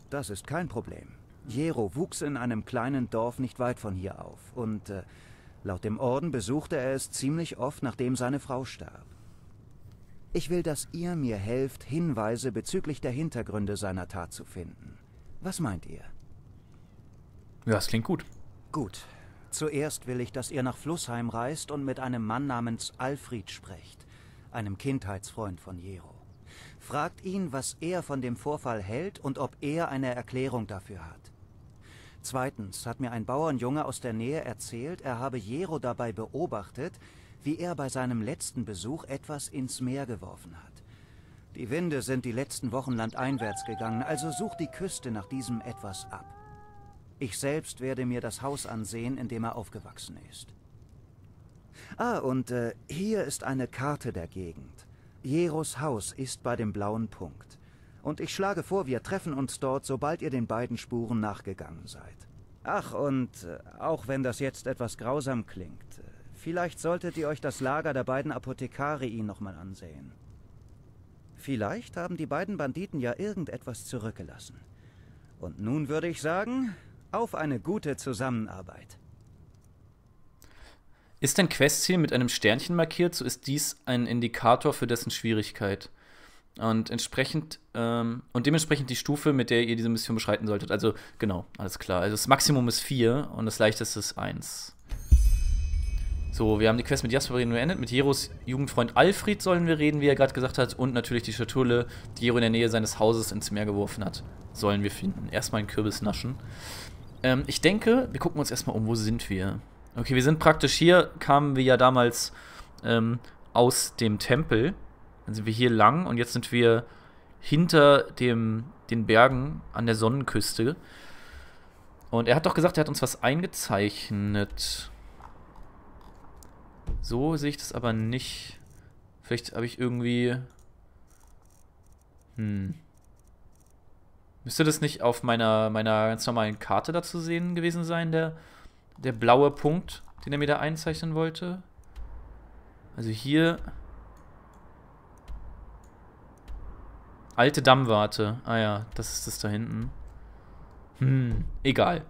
Das ist kein Problem. Jero wuchs in einem kleinen Dorf nicht weit von hier auf und äh, laut dem Orden besuchte er es ziemlich oft, nachdem seine Frau starb. Ich will, dass ihr mir helft, Hinweise bezüglich der Hintergründe seiner Tat zu finden. Was meint ihr? Ja, das klingt gut. Gut. Zuerst will ich, dass ihr nach Flussheim reist und mit einem Mann namens Alfred sprecht, einem Kindheitsfreund von Jero. Fragt ihn, was er von dem Vorfall hält und ob er eine Erklärung dafür hat. Zweitens hat mir ein Bauernjunge aus der Nähe erzählt, er habe Jero dabei beobachtet, wie er bei seinem letzten Besuch etwas ins Meer geworfen hat. Die Winde sind die letzten Wochen landeinwärts gegangen, also sucht die Küste nach diesem etwas ab. Ich selbst werde mir das Haus ansehen, in dem er aufgewachsen ist. Ah, und äh, hier ist eine Karte der Gegend. Jeros Haus ist bei dem blauen Punkt. Und ich schlage vor, wir treffen uns dort, sobald ihr den beiden Spuren nachgegangen seid. Ach, und äh, auch wenn das jetzt etwas grausam klingt, äh, vielleicht solltet ihr euch das Lager der beiden Apothekarii nochmal ansehen. Vielleicht haben die beiden Banditen ja irgendetwas zurückgelassen. Und nun würde ich sagen, auf eine gute Zusammenarbeit. Ist ein Questziel mit einem Sternchen markiert, so ist dies ein Indikator für dessen Schwierigkeit. Und entsprechend, ähm, und dementsprechend die Stufe, mit der ihr diese Mission beschreiten solltet. Also, genau, alles klar. Also das Maximum ist 4 und das leichteste ist 1. So, wir haben die Quest mit Jasper reden beendet. Mit Jeros Jugendfreund Alfred sollen wir reden, wie er gerade gesagt hat. Und natürlich die Schatulle, die Jero in der Nähe seines Hauses ins Meer geworfen hat. Sollen wir finden. Erstmal einen Kürbis naschen. Ähm, ich denke, wir gucken uns erstmal um, wo sind wir? Okay, wir sind praktisch hier, kamen wir ja damals ähm, aus dem Tempel. Dann sind wir hier lang und jetzt sind wir hinter dem, den Bergen an der Sonnenküste. Und er hat doch gesagt, er hat uns was eingezeichnet. So sehe ich das aber nicht. Vielleicht habe ich irgendwie... Hm. Müsste das nicht auf meiner, meiner ganz normalen Karte da zu sehen gewesen sein, der, der blaue Punkt, den er mir da einzeichnen wollte? Also hier... Alte Dammwarte. Ah ja, das ist das da hinten. Hm, egal.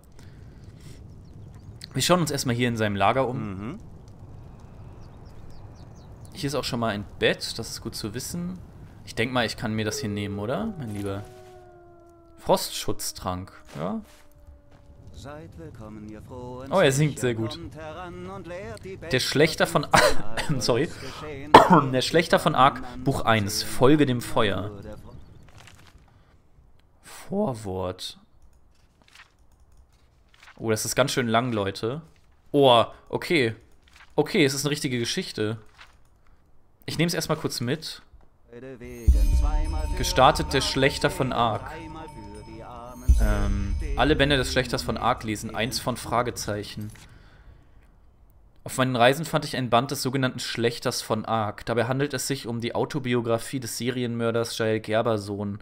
Wir schauen uns erstmal hier in seinem Lager um. Mhm. Hier ist auch schon mal ein Bett, das ist gut zu wissen. Ich denke mal, ich kann mir das hier nehmen, oder? Mein Lieber. Frostschutztrank, ja. Oh, er singt sehr gut. Der Schlechter von [laughs] Sorry. [coughs] Der Schlechter von Ark, Buch 1, Folge dem Feuer. Vorwort. Oh, das ist ganz schön lang, Leute. Oh, okay. Okay, es ist eine richtige Geschichte. Ich nehme es erstmal kurz mit. Gestartet der Schlechter von Ark. Ähm, alle Bände des Schlechters von Ark lesen. Eins von Fragezeichen. Auf meinen Reisen fand ich ein Band des sogenannten Schlechters von Ark. Dabei handelt es sich um die Autobiografie des Serienmörders Jael Gerbersohn.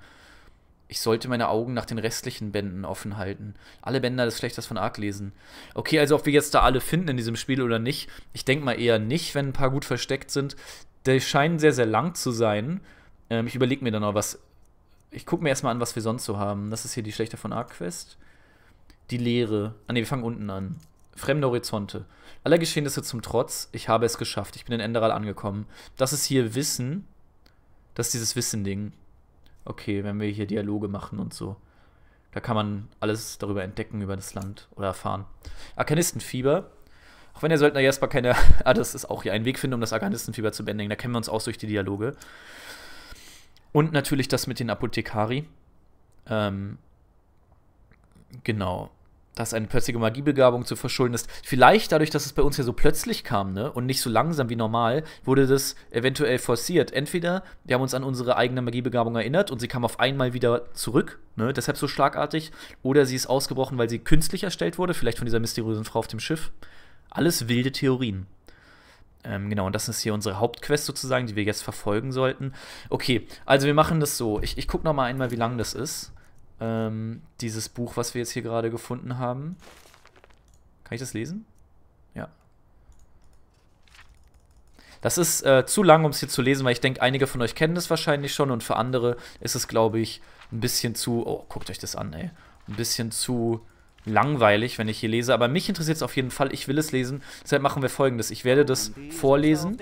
Ich sollte meine Augen nach den restlichen Bänden offen halten. Alle Bänder des Schlechters von Ark lesen. Okay, also ob wir jetzt da alle finden in diesem Spiel oder nicht. Ich denke mal eher nicht, wenn ein paar gut versteckt sind. Die scheinen sehr, sehr lang zu sein. Ähm, ich überlege mir dann noch was. Ich gucke mir erstmal an, was wir sonst so haben. Das ist hier die Schlechter von Ark Quest. Die Leere. Ah ne, wir fangen unten an. Fremde Horizonte. Aller Geschehnisse zum Trotz, ich habe es geschafft. Ich bin in Enderal angekommen. Das ist hier Wissen. Das ist dieses Wissen-Ding. Okay, wenn wir hier Dialoge machen und so. Da kann man alles darüber entdecken, über das Land oder erfahren. Arkanistenfieber. Auch wenn der Söldner Jasper keine. [laughs] ah, das ist auch hier ein Weg finden, um das Arkanistenfieber zu bändigen. Da kennen wir uns aus durch die Dialoge. Und natürlich das mit den Apothekari. Ähm, genau dass eine plötzliche Magiebegabung zu verschulden ist. Vielleicht dadurch, dass es bei uns ja so plötzlich kam, ne, und nicht so langsam wie normal, wurde das eventuell forciert. Entweder wir haben uns an unsere eigene Magiebegabung erinnert und sie kam auf einmal wieder zurück, ne, deshalb so schlagartig, oder sie ist ausgebrochen, weil sie künstlich erstellt wurde, vielleicht von dieser mysteriösen Frau auf dem Schiff. Alles wilde Theorien. Ähm, genau, und das ist hier unsere Hauptquest sozusagen, die wir jetzt verfolgen sollten. Okay, also wir machen das so. Ich, ich gucke noch mal einmal, wie lang das ist ähm, dieses Buch, was wir jetzt hier gerade gefunden haben. Kann ich das lesen? Ja. Das ist äh, zu lang, um es hier zu lesen, weil ich denke, einige von euch kennen das wahrscheinlich schon und für andere ist es, glaube ich, ein bisschen zu. Oh, guckt euch das an, ey. Ein bisschen zu langweilig, wenn ich hier lese, aber mich interessiert es auf jeden Fall. Ich will es lesen. Deshalb machen wir folgendes. Ich werde das vorlesen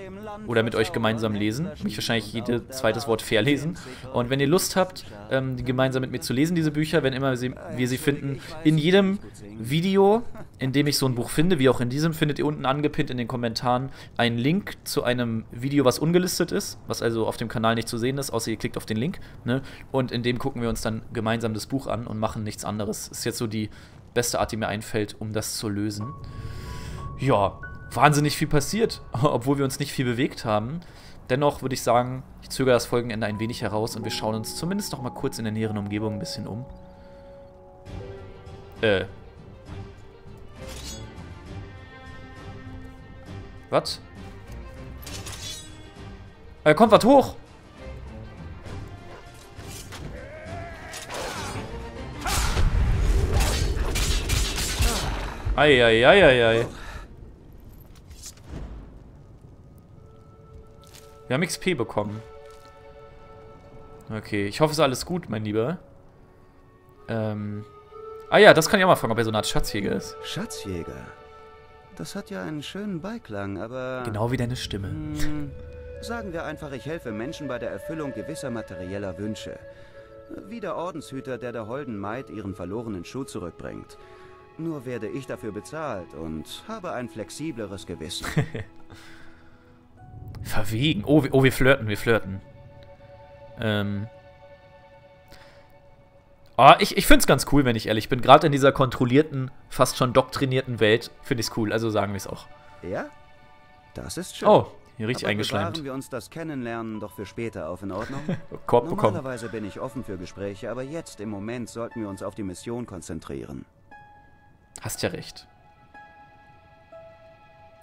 oder mit euch gemeinsam lesen. Mich wahrscheinlich jedes zweites Wort verlesen. Und wenn ihr Lust habt, ähm, gemeinsam mit mir zu lesen, diese Bücher, wenn immer sie, wir sie finden, in jedem Video, in dem ich so ein Buch finde, wie auch in diesem, findet ihr unten angepinnt in den Kommentaren einen Link zu einem Video, was ungelistet ist, was also auf dem Kanal nicht zu sehen ist, außer ihr klickt auf den Link. Ne? Und in dem gucken wir uns dann gemeinsam das Buch an und machen nichts anderes. Ist jetzt so die beste Art, die mir einfällt, um das zu lösen. Ja, wahnsinnig viel passiert, [laughs] obwohl wir uns nicht viel bewegt haben. Dennoch würde ich sagen, ich zögere das Folgenende ein wenig heraus und wir schauen uns zumindest noch mal kurz in der näheren Umgebung ein bisschen um. Äh. Was? Äh, kommt was hoch! Eieieiei. Wir haben XP bekommen. Okay, ich hoffe, es ist alles gut, mein Lieber. Ähm. Ah ja, das kann ich auch mal fragen, ob er so eine Art Schatzjäger ist. Schatzjäger? Das hat ja einen schönen Beiklang, aber... Genau wie deine Stimme. Hm, sagen wir einfach, ich helfe Menschen bei der Erfüllung gewisser materieller Wünsche. Wie der Ordenshüter, der der holden Maid ihren verlorenen Schuh zurückbringt. Nur werde ich dafür bezahlt und habe ein flexibleres Gewissen. [laughs] Verwegen. Oh, wir- oh, wir flirten, wir flirten. Ähm. Ah, ich, ich finde es ganz cool, wenn ich ehrlich bin. Gerade in dieser kontrollierten, fast schon doktrinierten Welt finde ich es cool. Also sagen wir es auch. ja? Das ist schön. Oh, hier richtig Aber eingeschleimt. wir uns das Kennenlernen doch für später auf in Ordnung? [laughs] Korb bekommen. Normalerweise bin ich offen für Gespräche, aber jetzt im Moment sollten wir uns auf die Mission konzentrieren. Hast ja recht.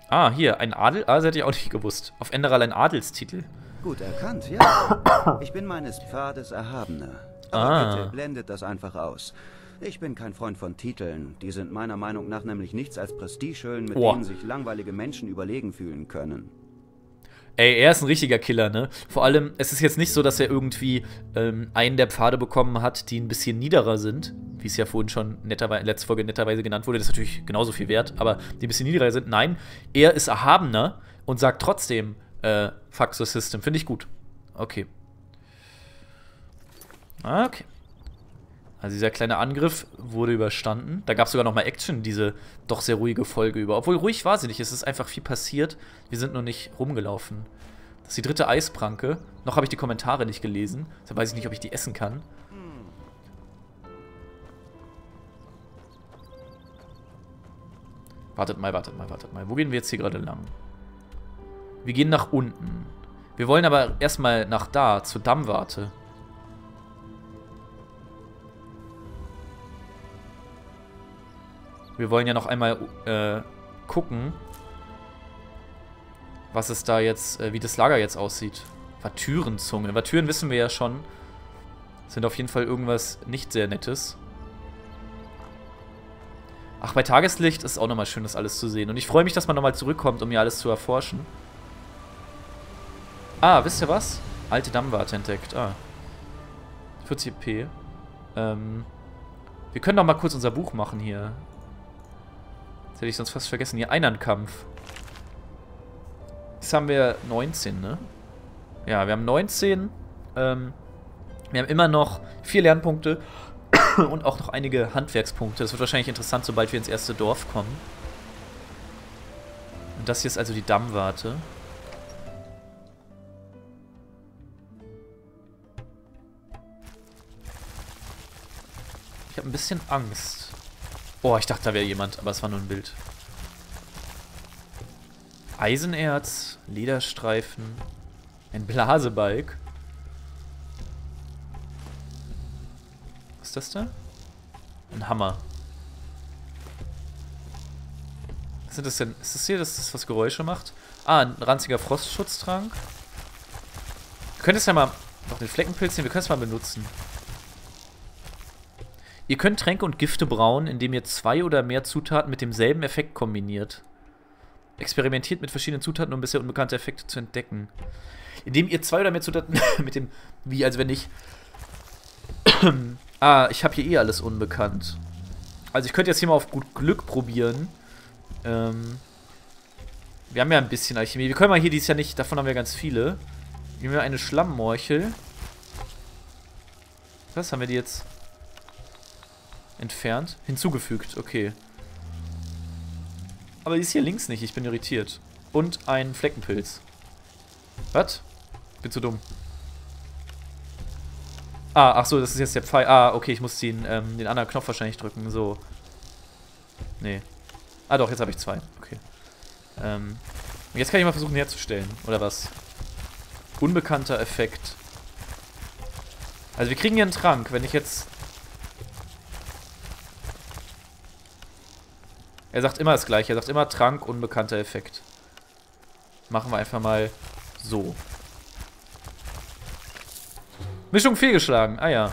Ah, hier, ein Adel. Ah, das hätte ich auch nicht gewusst. Auf Enderal ein Adelstitel. Gut erkannt, ja. Ich bin meines Pfades Erhabener. Aber Ah. bitte blendet das einfach aus. Ich bin kein Freund von Titeln. Die sind meiner Meinung nach nämlich nichts als Prestigehüllen, mit Boah. denen sich langweilige Menschen überlegen fühlen können. Ey, er ist ein richtiger Killer, ne? Vor allem, es ist jetzt nicht so, dass er irgendwie ähm, einen der Pfade bekommen hat, die ein bisschen niederer sind, wie es ja vorhin schon netterweise, letzte Folge netterweise genannt wurde. Das ist natürlich genauso viel wert, aber die ein bisschen niederer sind. Nein, er ist erhabener und sagt trotzdem, äh, fuck the system. Finde ich gut. Okay. Okay. Also dieser kleine Angriff wurde überstanden. Da gab es sogar noch mal Action, diese doch sehr ruhige Folge über. Obwohl ruhig war sie nicht. Es ist einfach viel passiert. Wir sind nur nicht rumgelaufen. Das ist die dritte Eispranke. Noch habe ich die Kommentare nicht gelesen. Deshalb weiß ich nicht, ob ich die essen kann. Wartet mal, wartet mal, wartet mal. Wo gehen wir jetzt hier gerade lang? Wir gehen nach unten. Wir wollen aber erstmal nach da, zur Dammwarte. Wir wollen ja noch einmal äh, gucken, was es da jetzt, äh, wie das Lager jetzt aussieht. Vatürenzunge. Vatüren wissen wir ja schon. Sind auf jeden Fall irgendwas nicht sehr Nettes. Ach, bei Tageslicht ist auch nochmal schön, das alles zu sehen. Und ich freue mich, dass man nochmal zurückkommt, um hier alles zu erforschen. Ah, wisst ihr was? Alte Dammwarte entdeckt. Ah. 40 P. Ähm. Wir können doch mal kurz unser Buch machen hier. Das hätte ich sonst fast vergessen. Hier, Einhandkampf. Jetzt haben wir 19, ne? Ja, wir haben 19. Ähm, wir haben immer noch vier Lernpunkte [clears throat] und auch noch einige Handwerkspunkte. Das wird wahrscheinlich interessant, sobald wir ins erste Dorf kommen. Und das hier ist also die Dammwarte. Ich habe ein bisschen Angst. Oh, ich dachte, da wäre jemand, aber es war nur ein Bild. Eisenerz, Lederstreifen, ein Blasebalg. Was ist das da? Ein Hammer. Was sind das denn? Ist das hier, dass das was Geräusche macht? Ah, ein ranziger Frostschutztrank. Du könntest ja mal noch den Fleckenpilz nehmen, wir können es mal benutzen. Ihr könnt Tränke und Gifte brauen, indem ihr zwei oder mehr Zutaten mit demselben Effekt kombiniert. Experimentiert mit verschiedenen Zutaten, um bisher unbekannte Effekte zu entdecken. Indem ihr zwei oder mehr Zutaten [laughs] mit dem. Wie, als wenn ich. [coughs] ah, ich habe hier eh alles unbekannt. Also, ich könnte jetzt hier mal auf gut Glück probieren. Ähm. Wir haben ja ein bisschen Alchemie. Wir können mal hier dieses Jahr nicht. Davon haben wir ganz viele. Nehmen wir eine Schlammmorchel. Was haben wir die jetzt? Entfernt? Hinzugefügt, okay. Aber die ist hier links nicht, ich bin irritiert. Und ein Fleckenpilz. Was? Bin zu dumm. Ah, ach so, das ist jetzt der Pfeil. Ah, okay, ich muss den, ähm, den anderen Knopf wahrscheinlich drücken. So. Nee. Ah doch, jetzt habe ich zwei. Okay. Ähm. Jetzt kann ich mal versuchen herzustellen. Oder was? Unbekannter Effekt. Also wir kriegen hier einen Trank. Wenn ich jetzt Er sagt immer das gleiche. Er sagt immer Trank, unbekannter Effekt. Machen wir einfach mal so. Mischung fehlgeschlagen. Ah ja.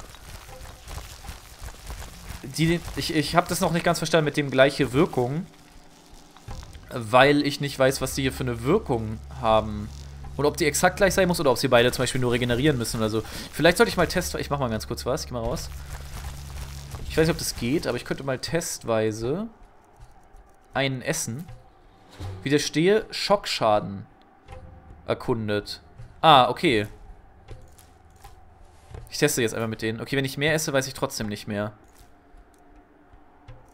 Die, ich ich habe das noch nicht ganz verstanden mit dem gleiche Wirkung. Weil ich nicht weiß, was die hier für eine Wirkung haben. Und ob die exakt gleich sein muss oder ob sie beide zum Beispiel nur regenerieren müssen oder so. Vielleicht sollte ich mal testen. Ich mach mal ganz kurz was. Ich geh mal raus. Ich weiß nicht, ob das geht, aber ich könnte mal testweise einen essen. Widerstehe Schockschaden erkundet. Ah, okay. Ich teste jetzt einfach mit denen. Okay, wenn ich mehr esse, weiß ich trotzdem nicht mehr.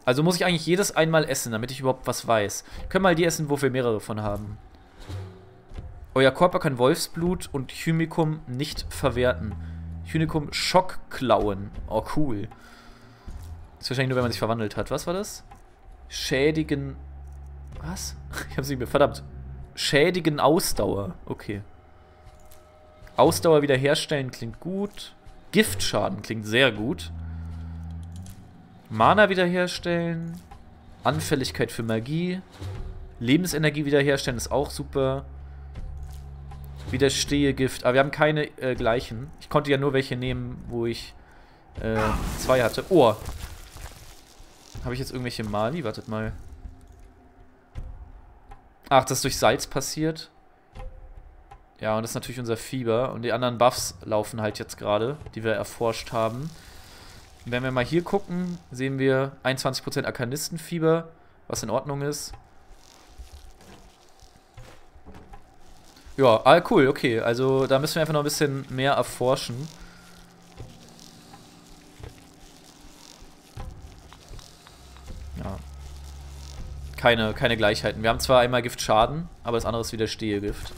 Also muss ich eigentlich jedes einmal essen, damit ich überhaupt was weiß. Können mal die essen, wo wir mehrere von haben. Euer Körper kann Wolfsblut und Chymicum nicht verwerten. Chymicum Schockklauen. Oh, cool. Das ist wahrscheinlich nur, wenn man sich verwandelt hat. Was war das? Schädigen... Was? Ich hab's nicht mehr... Verdammt. Schädigen Ausdauer. Okay. Ausdauer wiederherstellen klingt gut. Giftschaden klingt sehr gut. Mana wiederherstellen. Anfälligkeit für Magie. Lebensenergie wiederherstellen ist auch super. Widerstehe Gift. Aber wir haben keine äh, gleichen. Ich konnte ja nur welche nehmen, wo ich äh, zwei hatte. Oh. Habe ich jetzt irgendwelche Mali? Wartet mal. Ach, das ist durch Salz passiert. Ja, und das ist natürlich unser Fieber. Und die anderen Buffs laufen halt jetzt gerade, die wir erforscht haben. Wenn wir mal hier gucken, sehen wir 21% Arkanistenfieber, was in Ordnung ist. Ja, ah, cool, okay. Also da müssen wir einfach noch ein bisschen mehr erforschen. Keine, keine Gleichheiten. Wir haben zwar einmal Giftschaden, aber das andere ist wieder Stehegift.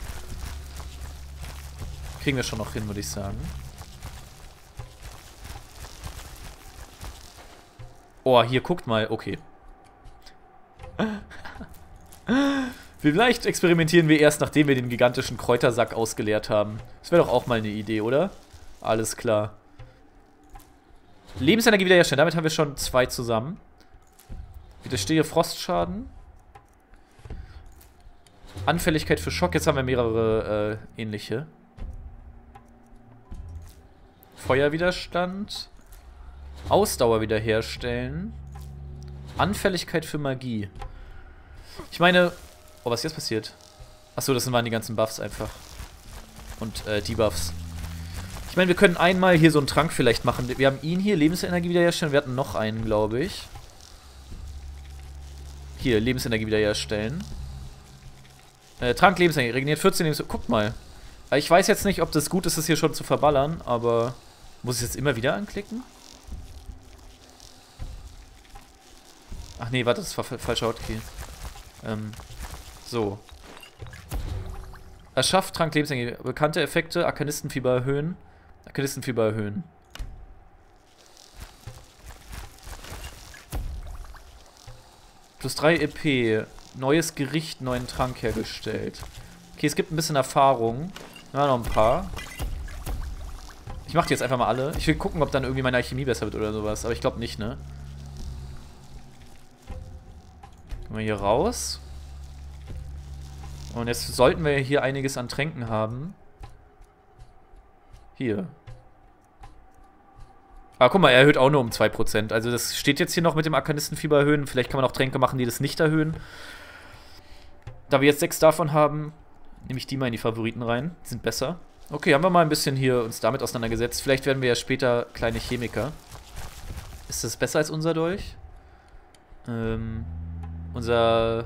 Kriegen wir schon noch hin, würde ich sagen. Oh, hier guckt mal. Okay. [laughs] Vielleicht experimentieren wir erst, nachdem wir den gigantischen Kräutersack ausgeleert haben. Das wäre doch auch mal eine Idee, oder? Alles klar. Lebensenergie wiederherstellen. Damit haben wir schon zwei zusammen. Widerstehe Frostschaden. Anfälligkeit für Schock. Jetzt haben wir mehrere äh, ähnliche. Feuerwiderstand. Ausdauer wiederherstellen. Anfälligkeit für Magie. Ich meine... Oh, was ist jetzt passiert? Achso, das waren die ganzen Buffs einfach. Und äh, Debuffs. Ich meine, wir können einmal hier so einen Trank vielleicht machen. Wir haben ihn hier, Lebensenergie wiederherstellen. Wir hatten noch einen, glaube ich. Hier, Lebensenergie wiederherstellen. Äh, Trank Lebensenergie, regeneriert 14 Lebensenergie. Guckt mal. Ich weiß jetzt nicht, ob das gut ist, das hier schon zu verballern, aber... Muss ich jetzt immer wieder anklicken? Ach nee, warte, das war falscher Hotkey. Ähm, so. Erschafft Trank Lebensenergie. Bekannte Effekte, Arkanistenfieber erhöhen. Arkanistenfieber erhöhen. Plus 3 EP. Neues Gericht, neuen Trank hergestellt. Okay, es gibt ein bisschen Erfahrung. Ja, noch ein paar. Ich mach die jetzt einfach mal alle. Ich will gucken, ob dann irgendwie meine Alchemie besser wird oder sowas. Aber ich glaube nicht, ne? Gehen wir hier raus. Und jetzt sollten wir hier einiges an Tränken haben. Hier. Ah, guck mal, er erhöht auch nur um 2%. Also das steht jetzt hier noch mit dem Arkanistenfieber erhöhen. Vielleicht kann man auch Tränke machen, die das nicht erhöhen. Da wir jetzt sechs davon haben, nehme ich die mal in die Favoriten rein. Die sind besser. Okay, haben wir mal ein bisschen hier uns damit auseinandergesetzt. Vielleicht werden wir ja später kleine Chemiker. Ist das besser als unser Dolch? Ähm, unser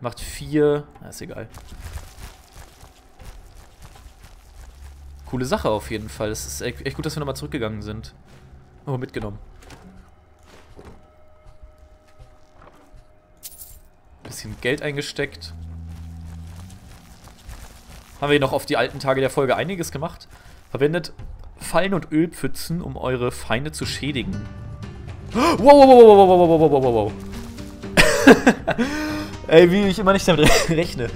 macht vier. Na, ist egal. Coole Sache auf jeden Fall. Es ist echt gut, dass wir nochmal zurückgegangen sind. Oh, mitgenommen. Bisschen Geld eingesteckt haben wir noch auf die alten Tage der Folge einiges gemacht. Verwendet Fallen und Ölpfützen, um eure Feinde zu schädigen. Wow, wow, wow, wow, wow, wow, wow, wow, wow. [laughs] Ey, wie ich immer nicht damit [laughs] rechne.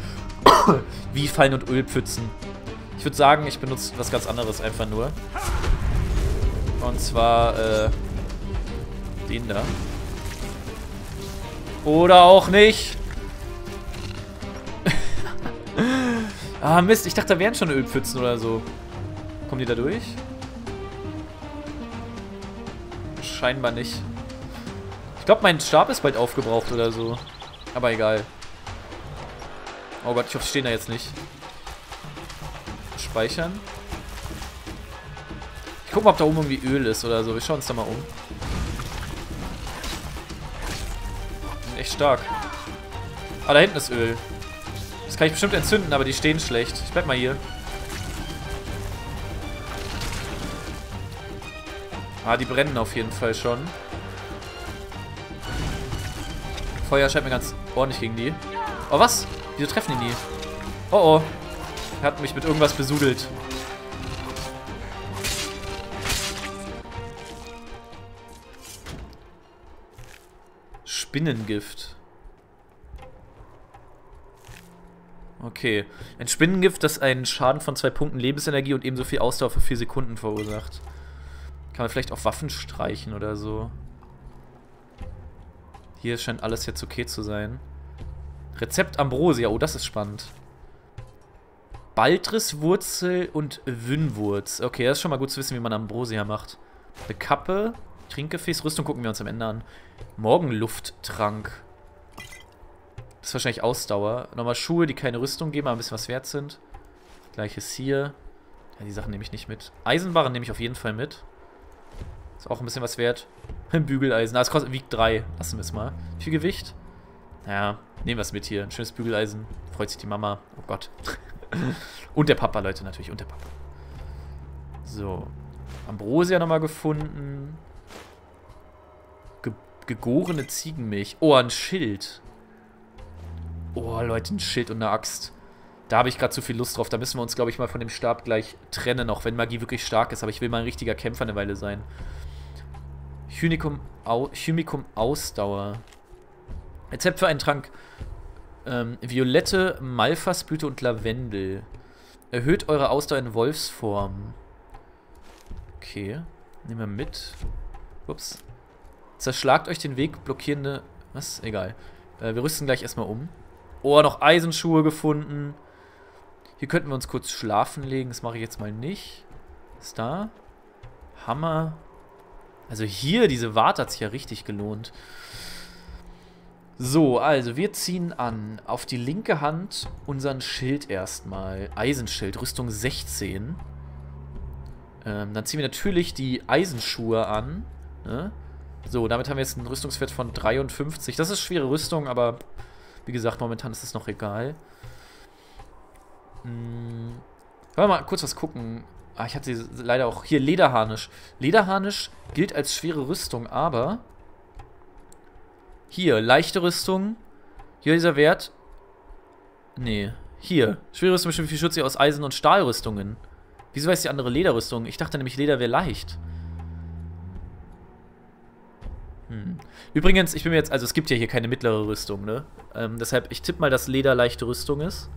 wie Fallen und Ölpfützen. Ich würde sagen, ich benutze was ganz anderes einfach nur. Und zwar, äh, den da. Oder auch nicht. [laughs] ah, Mist. Ich dachte, da wären schon Ölpfützen oder so. Kommen die da durch? Scheinbar nicht. Ich glaube, mein Stab ist bald aufgebraucht oder so. Aber egal. Oh Gott, ich hoffe, ich stehe da jetzt nicht. Speichern. Ich gucke mal, ob da oben irgendwie Öl ist oder so. Wir schauen uns da mal um. Echt stark. Ah, da hinten ist Öl. Das kann ich bestimmt entzünden, aber die stehen schlecht. Ich bleib mal hier. Ah, die brennen auf jeden Fall schon. Feuer scheint mir ganz ordentlich gegen die. Oh, was? Wieso treffen die nie? Oh, oh. Er hat mich mit irgendwas besudelt. Spinnengift. Okay. Ein Spinnengift, das einen Schaden von zwei Punkten Lebensenergie und ebenso viel Ausdauer für vier Sekunden verursacht. Kann man vielleicht auf Waffen streichen oder so. Hier scheint alles jetzt okay zu sein. Rezept Ambrosia. Oh, das ist spannend. Baldriswurzel und Wünnwurz. Okay, das ist schon mal gut zu wissen, wie man Ambrosia macht. Eine Kappe, Trinkgefäß, Rüstung gucken wir uns am Ende an. Morgenlufttrank. Das ist wahrscheinlich Ausdauer. Nochmal Schuhe, die keine Rüstung geben, aber ein bisschen was wert sind. Gleiches hier. Ja, die Sachen nehme ich nicht mit. Eisenbarren nehme ich auf jeden Fall mit. Ist auch ein bisschen was wert. Ein Bügeleisen. Ah, es kostet, wiegt 3. Lassen wir es mal. Viel Gewicht? Ja, nehmen wir es mit hier. Ein schönes Bügeleisen. Freut sich die Mama. Oh Gott. [laughs] und der Papa, Leute, natürlich. Und der Papa. So. Ambrosia nochmal gefunden. Ge gegorene Ziegenmilch. Oh, ein Schild. Oh, Leute, ein Schild und eine Axt. Da habe ich gerade zu viel Lust drauf. Da müssen wir uns, glaube ich, mal von dem Stab gleich trennen, auch wenn Magie wirklich stark ist. Aber ich will mal ein richtiger Kämpfer eine Weile sein. Chymicum, Au Chymicum Ausdauer. Rezept für einen Trank. Ähm, Violette, Malfassblüte und Lavendel. Erhöht eure Ausdauer in Wolfsform. Okay. Nehmen wir mit. Ups. Zerschlagt euch den Weg, blockierende... Was? Egal. Äh, wir rüsten gleich erstmal um. Oh, noch Eisenschuhe gefunden. Hier könnten wir uns kurz schlafen legen. Das mache ich jetzt mal nicht. Ist da? Hammer. Also hier, diese Warte hat sich ja richtig gelohnt. So, also wir ziehen an. Auf die linke Hand unseren Schild erstmal. Eisenschild, Rüstung 16. Ähm, dann ziehen wir natürlich die Eisenschuhe an. Ne? So, damit haben wir jetzt einen Rüstungswert von 53. Das ist schwere Rüstung, aber wie gesagt, momentan ist es noch egal. Hm. Wollen wir mal kurz was gucken. Ah, ich hatte leider auch hier Lederharnisch. Lederharnisch gilt als schwere Rüstung, aber hier, leichte Rüstung. Hier dieser Wert. Nee, hier. Schwere Rüstung bestimmt viel Schutz aus Eisen- und Stahlrüstungen. Wieso weiß die andere Lederrüstung? Ich dachte nämlich, Leder wäre leicht. Hm. Übrigens, ich bin mir jetzt, also es gibt ja hier keine mittlere Rüstung, ne? Ähm, deshalb, ich tippe mal, dass Leder leichte Rüstung ist.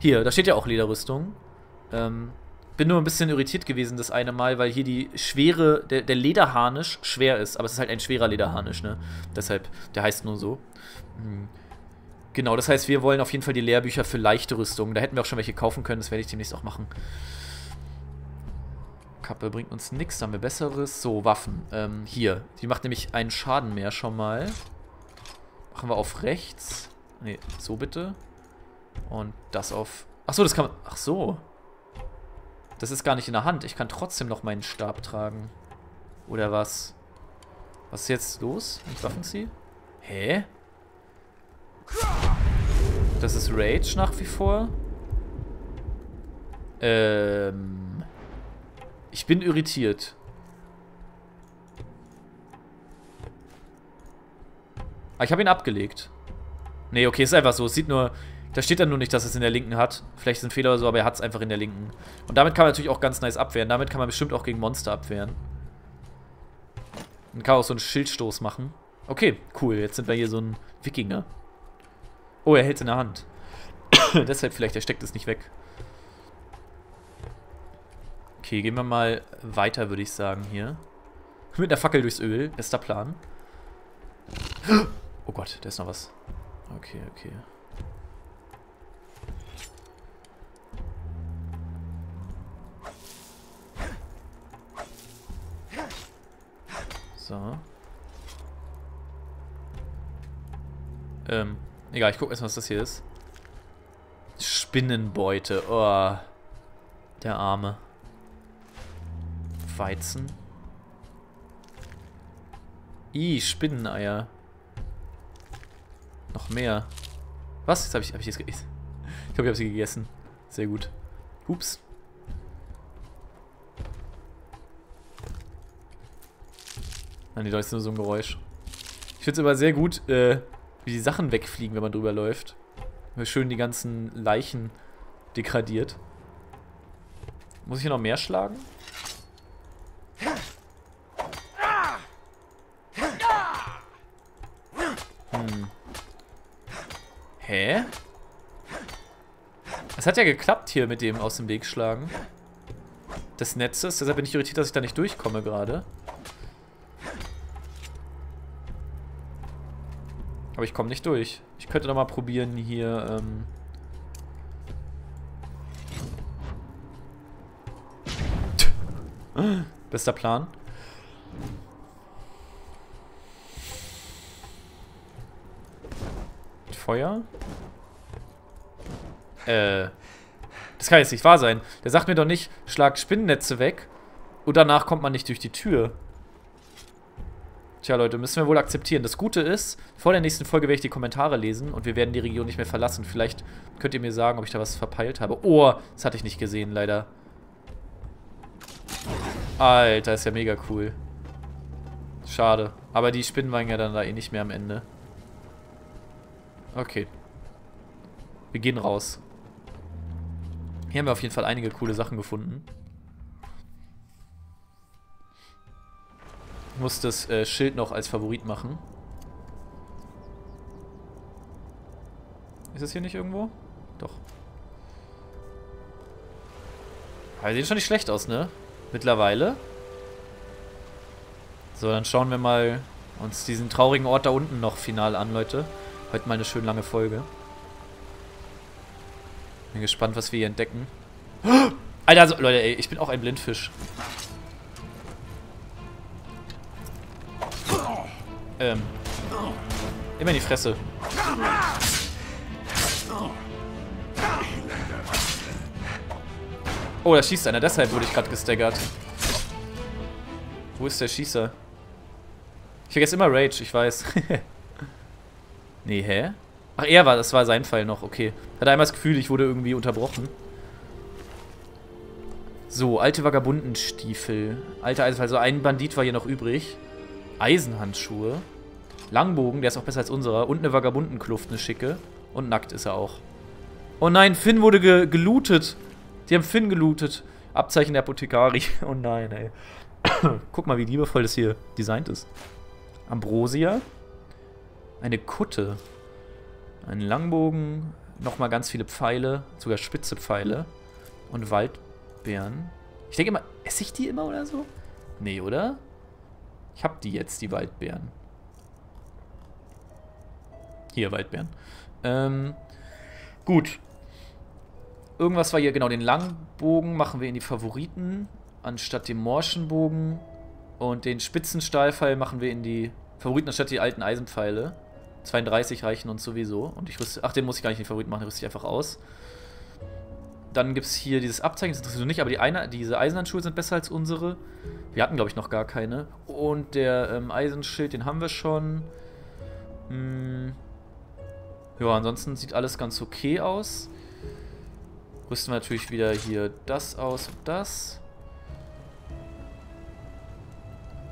Hier, da steht ja auch Lederrüstung. Ähm, bin nur ein bisschen irritiert gewesen das eine Mal, weil hier die schwere, der, der Lederharnisch schwer ist. Aber es ist halt ein schwerer Lederharnisch, ne? Deshalb, der heißt nur so. Hm. Genau, das heißt, wir wollen auf jeden Fall die Lehrbücher für leichte Rüstung. Da hätten wir auch schon welche kaufen können, das werde ich demnächst auch machen. Kappe bringt uns nichts, haben wir besseres. So, Waffen. Ähm, hier. Die macht nämlich einen Schaden mehr schon mal. Machen wir auf rechts. Ne, so bitte. Und das auf... Achso, das kann man... Ach so. Das ist gar nicht in der Hand. Ich kann trotzdem noch meinen Stab tragen. Oder was? Was ist jetzt los, ich Waffen ziehe? Hä? Das ist Rage nach wie vor. Ähm... Ich bin irritiert. Ah, ich habe ihn abgelegt. Nee, okay, ist einfach so. Es sieht nur... Da steht dann nur nicht, dass es in der linken hat. Vielleicht ist ein Fehler oder so, aber er hat es einfach in der linken. Und damit kann man natürlich auch ganz nice abwehren. Damit kann man bestimmt auch gegen Monster abwehren. Dann kann man auch so einen Schildstoß machen. Okay, cool. Jetzt sind wir hier so ein Wikinger. Oh, er hält es in der Hand. [coughs] Deshalb vielleicht, er steckt es nicht weg. Okay, gehen wir mal weiter, würde ich sagen, hier. [laughs] Mit der Fackel durchs Öl. Bester Plan. [gasps] Oh Gott, da ist noch was. Okay, okay. So. Ähm, egal, ich gucke erstmal, was das hier ist. Spinnenbeute. Oh. Der Arme. Weizen. Ih, Spinneneier. Noch mehr. Was? Jetzt habe ich, hab ich jetzt gegessen. [laughs] Ich glaube, ich habe sie gegessen. Sehr gut. Ups. Nein, die ist nur so ein Geräusch. Ich finde es immer sehr gut, äh, wie die Sachen wegfliegen, wenn man drüber läuft. Schön die ganzen Leichen degradiert. Muss ich hier noch mehr schlagen? Hm. Hä? Es hat ja geklappt hier mit dem aus dem Weg schlagen. Des Netzes. Deshalb bin ich irritiert, dass ich da nicht durchkomme gerade. Aber ich komme nicht durch. Ich könnte noch mal probieren hier, ähm Bester Plan. Feuer? Äh. Das kann jetzt nicht wahr sein. Der sagt mir doch nicht, schlag Spinnennetze weg und danach kommt man nicht durch die Tür. Tja, Leute, müssen wir wohl akzeptieren. Das Gute ist, vor der nächsten Folge werde ich die Kommentare lesen und wir werden die Region nicht mehr verlassen. Vielleicht könnt ihr mir sagen, ob ich da was verpeilt habe. Oh, das hatte ich nicht gesehen, leider. Alter, ist ja mega cool. Schade. Aber die Spinnen waren ja dann da eh nicht mehr am Ende. Okay. Wir gehen raus. Hier haben wir auf jeden Fall einige coole Sachen gefunden. Ich muss das äh, Schild noch als Favorit machen. Ist es hier nicht irgendwo? Doch. Aber sieht schon nicht schlecht aus, ne? Mittlerweile. So, dann schauen wir mal uns diesen traurigen Ort da unten noch final an, Leute. Heute mal eine schön lange Folge. Bin gespannt, was wir hier entdecken. [gasps] Alter, also, Leute, ey, ich bin auch ein Blindfisch. Ähm. Immer in die Fresse. Oh, da schießt einer. Deshalb wurde ich gerade gestaggert. Wo ist der Schießer? Ich vergesse immer Rage, ich weiß. [laughs] nee, hä? Ach, er war, das war sein Fall noch, okay. Hatte einmal das Gefühl, ich wurde irgendwie unterbrochen. So, alte Vagabundenstiefel. Alter Eisenfall, also ein Bandit war hier noch übrig. Eisenhandschuhe. Langbogen, der ist auch besser als unserer. Und eine Vagabundenkluft, eine schicke. Und nackt ist er auch. Oh nein, Finn wurde ge gelootet. Die haben Finn gelootet. Abzeichen der Apothekari. [laughs] Oh nein, ey. [coughs] Guck mal, wie liebevoll das hier designt ist. Ambrosia. Eine Kutte. Ein Langbogen. Nochmal ganz viele Pfeile. Sogar spitze Pfeile. Und Waldbeeren. Ich denke immer, esse ich die immer oder so? Nee, oder? Ich hab die jetzt, die Waldbeeren. Hier, Waldbeeren. Ähm, gut. Irgendwas war hier, genau, den Langbogen machen wir in die Favoriten, anstatt dem Morschenbogen. Und den Spitzenstahlpfeil machen wir in die Favoriten, anstatt die alten Eisenpfeile. 32 reichen uns sowieso. Und ich rüste, ach, den muss ich gar nicht in die Favoriten machen, den rüste ich einfach aus. Dann gibt es hier dieses Abzeichen, das interessiert nicht, aber die eine, diese Eisenhandschuhe sind besser als unsere. Wir hatten, glaube ich, noch gar keine. Und der ähm, Eisenschild, den haben wir schon. Hm. Ja, ansonsten sieht alles ganz okay aus. Rüsten wir natürlich wieder hier das aus und das.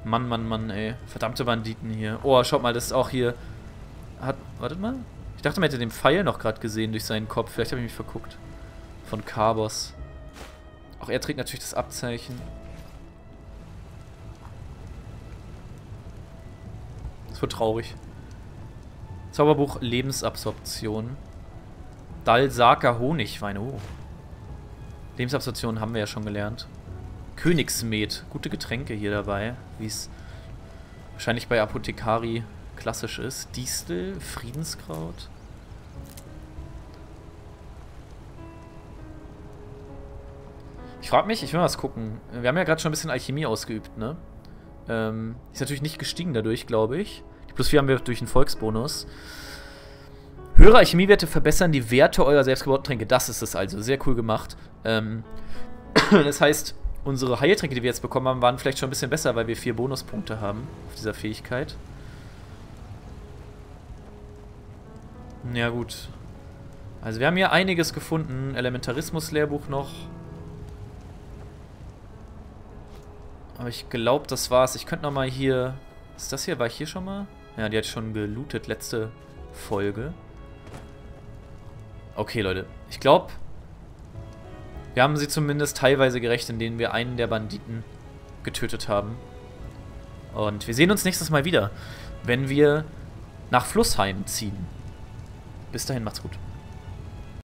Mann, Mann, Mann, ey. Verdammte Banditen hier. Oh, schaut mal, das ist auch hier... Hat... Wartet mal. Ich dachte, man hätte den Pfeil noch gerade gesehen durch seinen Kopf. Vielleicht habe ich mich verguckt. Von Carbos. Auch er trägt natürlich das Abzeichen. Das wird traurig. Zauberbuch Lebensabsorption. Dalsaka Honigwein. Oh. Lebensabsorption haben wir ja schon gelernt. Königsmet. Gute Getränke hier dabei, wie es wahrscheinlich bei Apothekari klassisch ist. Distel, Friedenskraut. Ich frage mich, ich will mal was gucken. Wir haben ja gerade schon ein bisschen Alchemie ausgeübt, ne? Ähm, ist natürlich nicht gestiegen dadurch, glaube ich. Die plus 4 haben wir durch einen Volksbonus. Höhere Alchemiewerte verbessern die Werte eurer selbstgebauten Tränke. Das ist es also. Sehr cool gemacht. Ähm, [clears throat] das heißt, unsere Heiltränke, die wir jetzt bekommen haben, waren vielleicht schon ein bisschen besser, weil wir vier Bonuspunkte haben auf dieser Fähigkeit. Ja gut. Also wir haben hier einiges gefunden. Elementarismus-Lehrbuch noch. Aber ich glaube, das war's. Ich könnte noch mal hier... Ist das hier? War ich hier schon mal? Ja, die hat schon gelootet. Letzte Folge. Okay, Leute. Ich glaube, wir haben sie zumindest teilweise gerecht, indem wir einen der Banditen getötet haben. Und wir sehen uns nächstes Mal wieder, wenn wir nach Flussheim ziehen. Bis dahin, macht's gut.